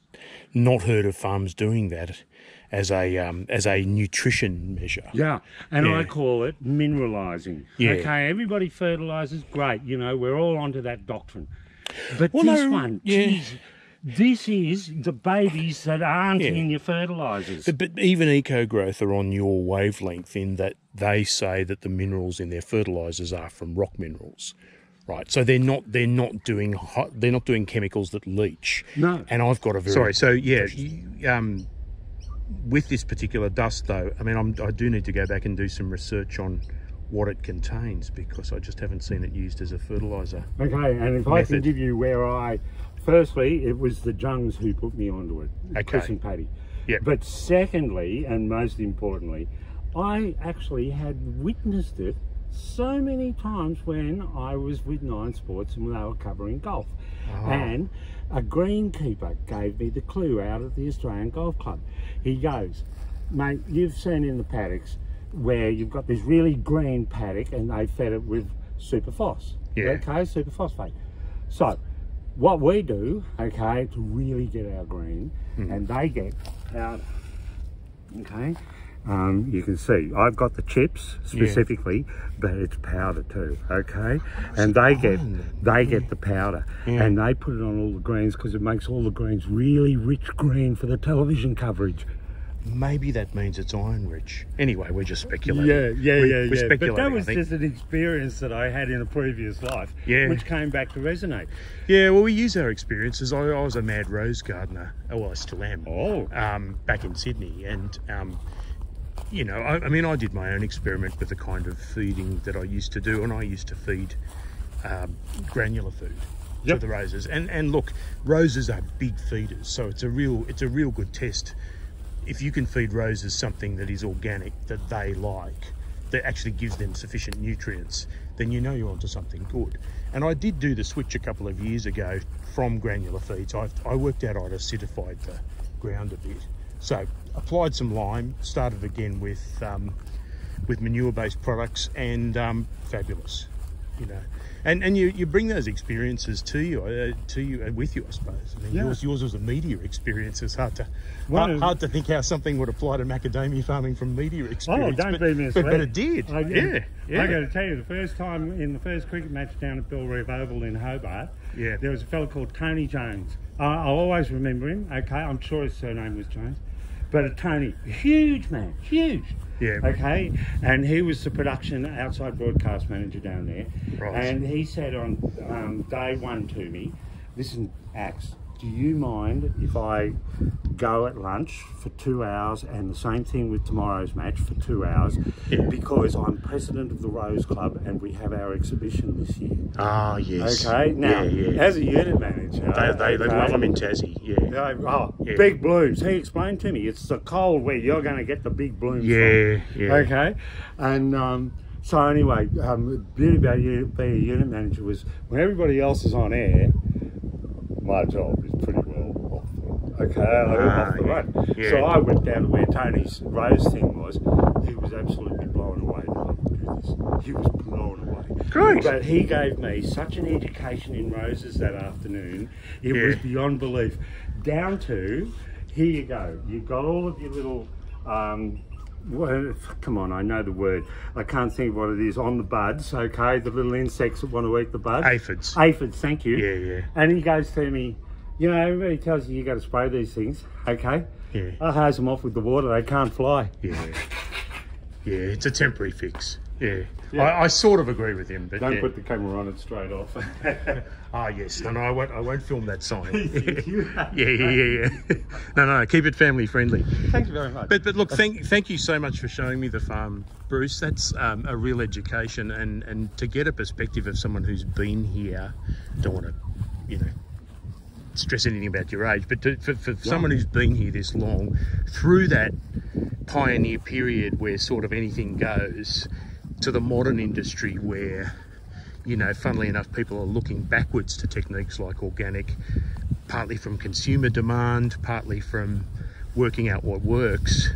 not heard of farms doing that as a um, as a nutrition measure. Yeah, and Yeah. I call it mineralising. Yeah. Okay, everybody fertilises, great. You know, we're all onto that doctrine. But Well, this no, one, yeah. geez, this is the babies that aren't Yeah. in your fertilisers. But, but even Eco Growth are on your wavelength in that they say that the minerals in their fertilizers are from rock minerals, right? So they're not they're not doing hot, they're not doing chemicals that leach. No. And I've got a very sorry. So yeah, you, um, with this particular dust though, I mean I'm, I do need to go back and do some research on what it contains because I just haven't seen it used as a fertilizer. Okay, and if I can give you where I, firstly, it was the Jungs who put me onto it, Okay. Chris and Paddy. Yeah. But secondly, and most importantly, I actually had witnessed it so many times when I was with Nine Sports and they were covering golf. Ah. And a greenkeeper gave me the clue out at the Australian Golf Club. He goes, mate, you've seen in the paddocks where you've got this really green paddock and they fed it with superphos. Yeah. Okay, superphosphate. So what we do, okay, to really get our green, Hmm. and they get powder. Okay. Um, you can see I've got the chips specifically, but it's powder too. Okay, and they get they get the powder, and they put it on all the greens because it makes all the greens really rich green for the television coverage. Maybe that means it's iron rich. Anyway, we're just speculating. Yeah, yeah, We- yeah, yeah. But that was just an experience that I had in a previous life, Yeah. which came back to resonate. Yeah, well, we use our experiences. I, I was a mad rose gardener. Oh, well, I still am. Oh. Um, back in Sydney, and um, you know, I, I mean, I did my own experiment with the kind of feeding that I used to do, and I used to feed um, granular food Yep. to the roses. And and look, roses are big feeders, so it's a real it's a real good test. If you can feed roses something that is organic that they like, that actually gives them sufficient nutrients, then you know you're onto something good. And I did do the switch a couple of years ago from granular feeds. I, I worked out I'd acidified the ground a bit. So applied some lime, started again with um, with manure-based products, and um, fabulous, you know. And and you, you bring those experiences to you uh, to you uh, with you, I suppose. I mean, Yeah. yours yours was a media experience. It's hard to Well- hard, hard to think how something would apply to macadamia farming from media Oh, experience. don't but, be misled. but it did. I, yeah, yeah. I got to tell you, the first time in the first cricket match down at Bellerive Oval in Hobart, Yeah. there was a fellow called Tony Jones. I I'll always remember him. Okay, I'm sure his surname was Jones, but a Tony, huge man, huge. Yeah. Okay, and he was the production outside broadcast manager down there, Right. and he said on um, day one to me, "Listen, Axe." Do you mind if I go at lunch for two hours and the same thing with tomorrow's match for two hours? Yeah. Because I'm president of the Rose Club and we have our exhibition this year. Ah, yes. Okay, now, yeah, yeah. as a unit manager, They, they, they okay, love them in Tassie. Yeah. oh, big blooms. He explained to me it's the cold where you're going to get the big blooms. Yeah, from. yeah. Okay, and um, so anyway, um, the beauty about you being a unit manager was when everybody else is on air, my job is pretty well off. Okay, I live Ah, off the yeah. road. Yeah. So I went down to where Tony's rose thing was. He was absolutely blown away that I could do this. He was blown away. Great. But he gave me such an education in roses that afternoon. It Yeah. was beyond belief. Down to, here you go. You've got all of your little, um, well, come on, I know the word. I can't think of what it is on the buds, okay? The little insects that want to eat the buds. Aphids. Aphids, thank you. Yeah, yeah. And he goes to me, you know, everybody tells you you got to spray these things, okay? Yeah. I hose them off with the water, they can't fly. Yeah. Yeah, it's a temporary fix. Yeah. Yeah. I, I sort of agree with him, but Don't yeah. put the camera on it straight off. Ah, yes. No, no, I won't. I won't film that sign. Yeah, yeah, yeah, yeah. No, no, keep it family friendly. Thank you very much. But, but look, thank, thank you so much for showing me the farm, Bruce. That's um, a real education, and and to get a perspective of someone who's been here. Don't want to, you know, stress anything about your age, but to, for, for someone who's been here this long, through that pioneer period where sort of anything goes, to the modern industry where you know, funnily enough, people are looking backwards to techniques like organic, partly from consumer demand, partly from working out what works,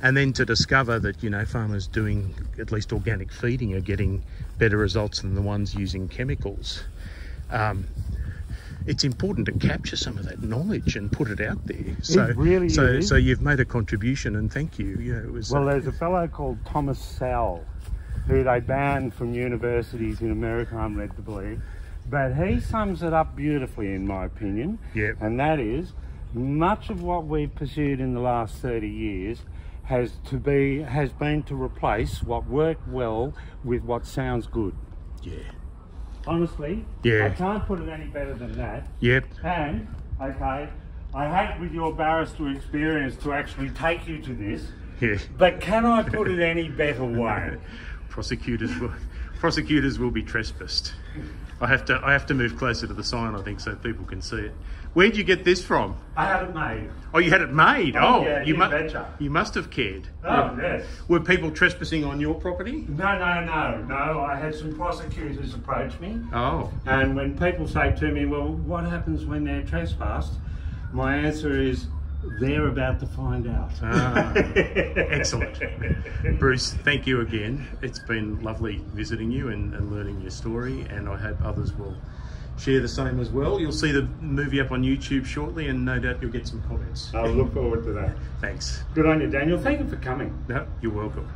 and then to discover that, you know, farmers doing at least organic feeding are getting better results than the ones using chemicals. Um, it's important to capture some of that knowledge and put it out there. So, really so, is. so you've made a contribution, and thank you. Yeah, it was. Well, uh, there's a fellow called Thomas Sowell who they banned from universities in America, I'm led to believe. But he sums it up beautifully, in my opinion. Yep. And that is much of what we've pursued in the last 30 years has to be has been to replace what worked well with what sounds good. yeah. Honestly, Yeah. I can't put it any better than that. Yep. And, okay, I hate with your barrister experience to actually take you to this, Yeah. but can I put it any better way? prosecutors will prosecutors will be trespassed. I have to I have to move closer to the sign, I think, so people can see it. Where'd you get this from? I had it made. Oh, you had it made. Oh, Oh, yeah, you you must betcha. you must have cared. Oh, yes. Were people trespassing on your property? No, no, no, no. I had some prosecutors approach me, Oh, and when people say to me, well, what happens when they're trespassed? My answer is, they're about to find out. Ah, excellent. Bruce, thank you again. It's been lovely visiting you and, and learning your story, and I hope others will share the same as well. You'll see the movie up on YouTube shortly, and no doubt you'll get some comments. I'll look forward to that. Thanks. Good on you, Daniel. Thank you for coming. No, you're welcome.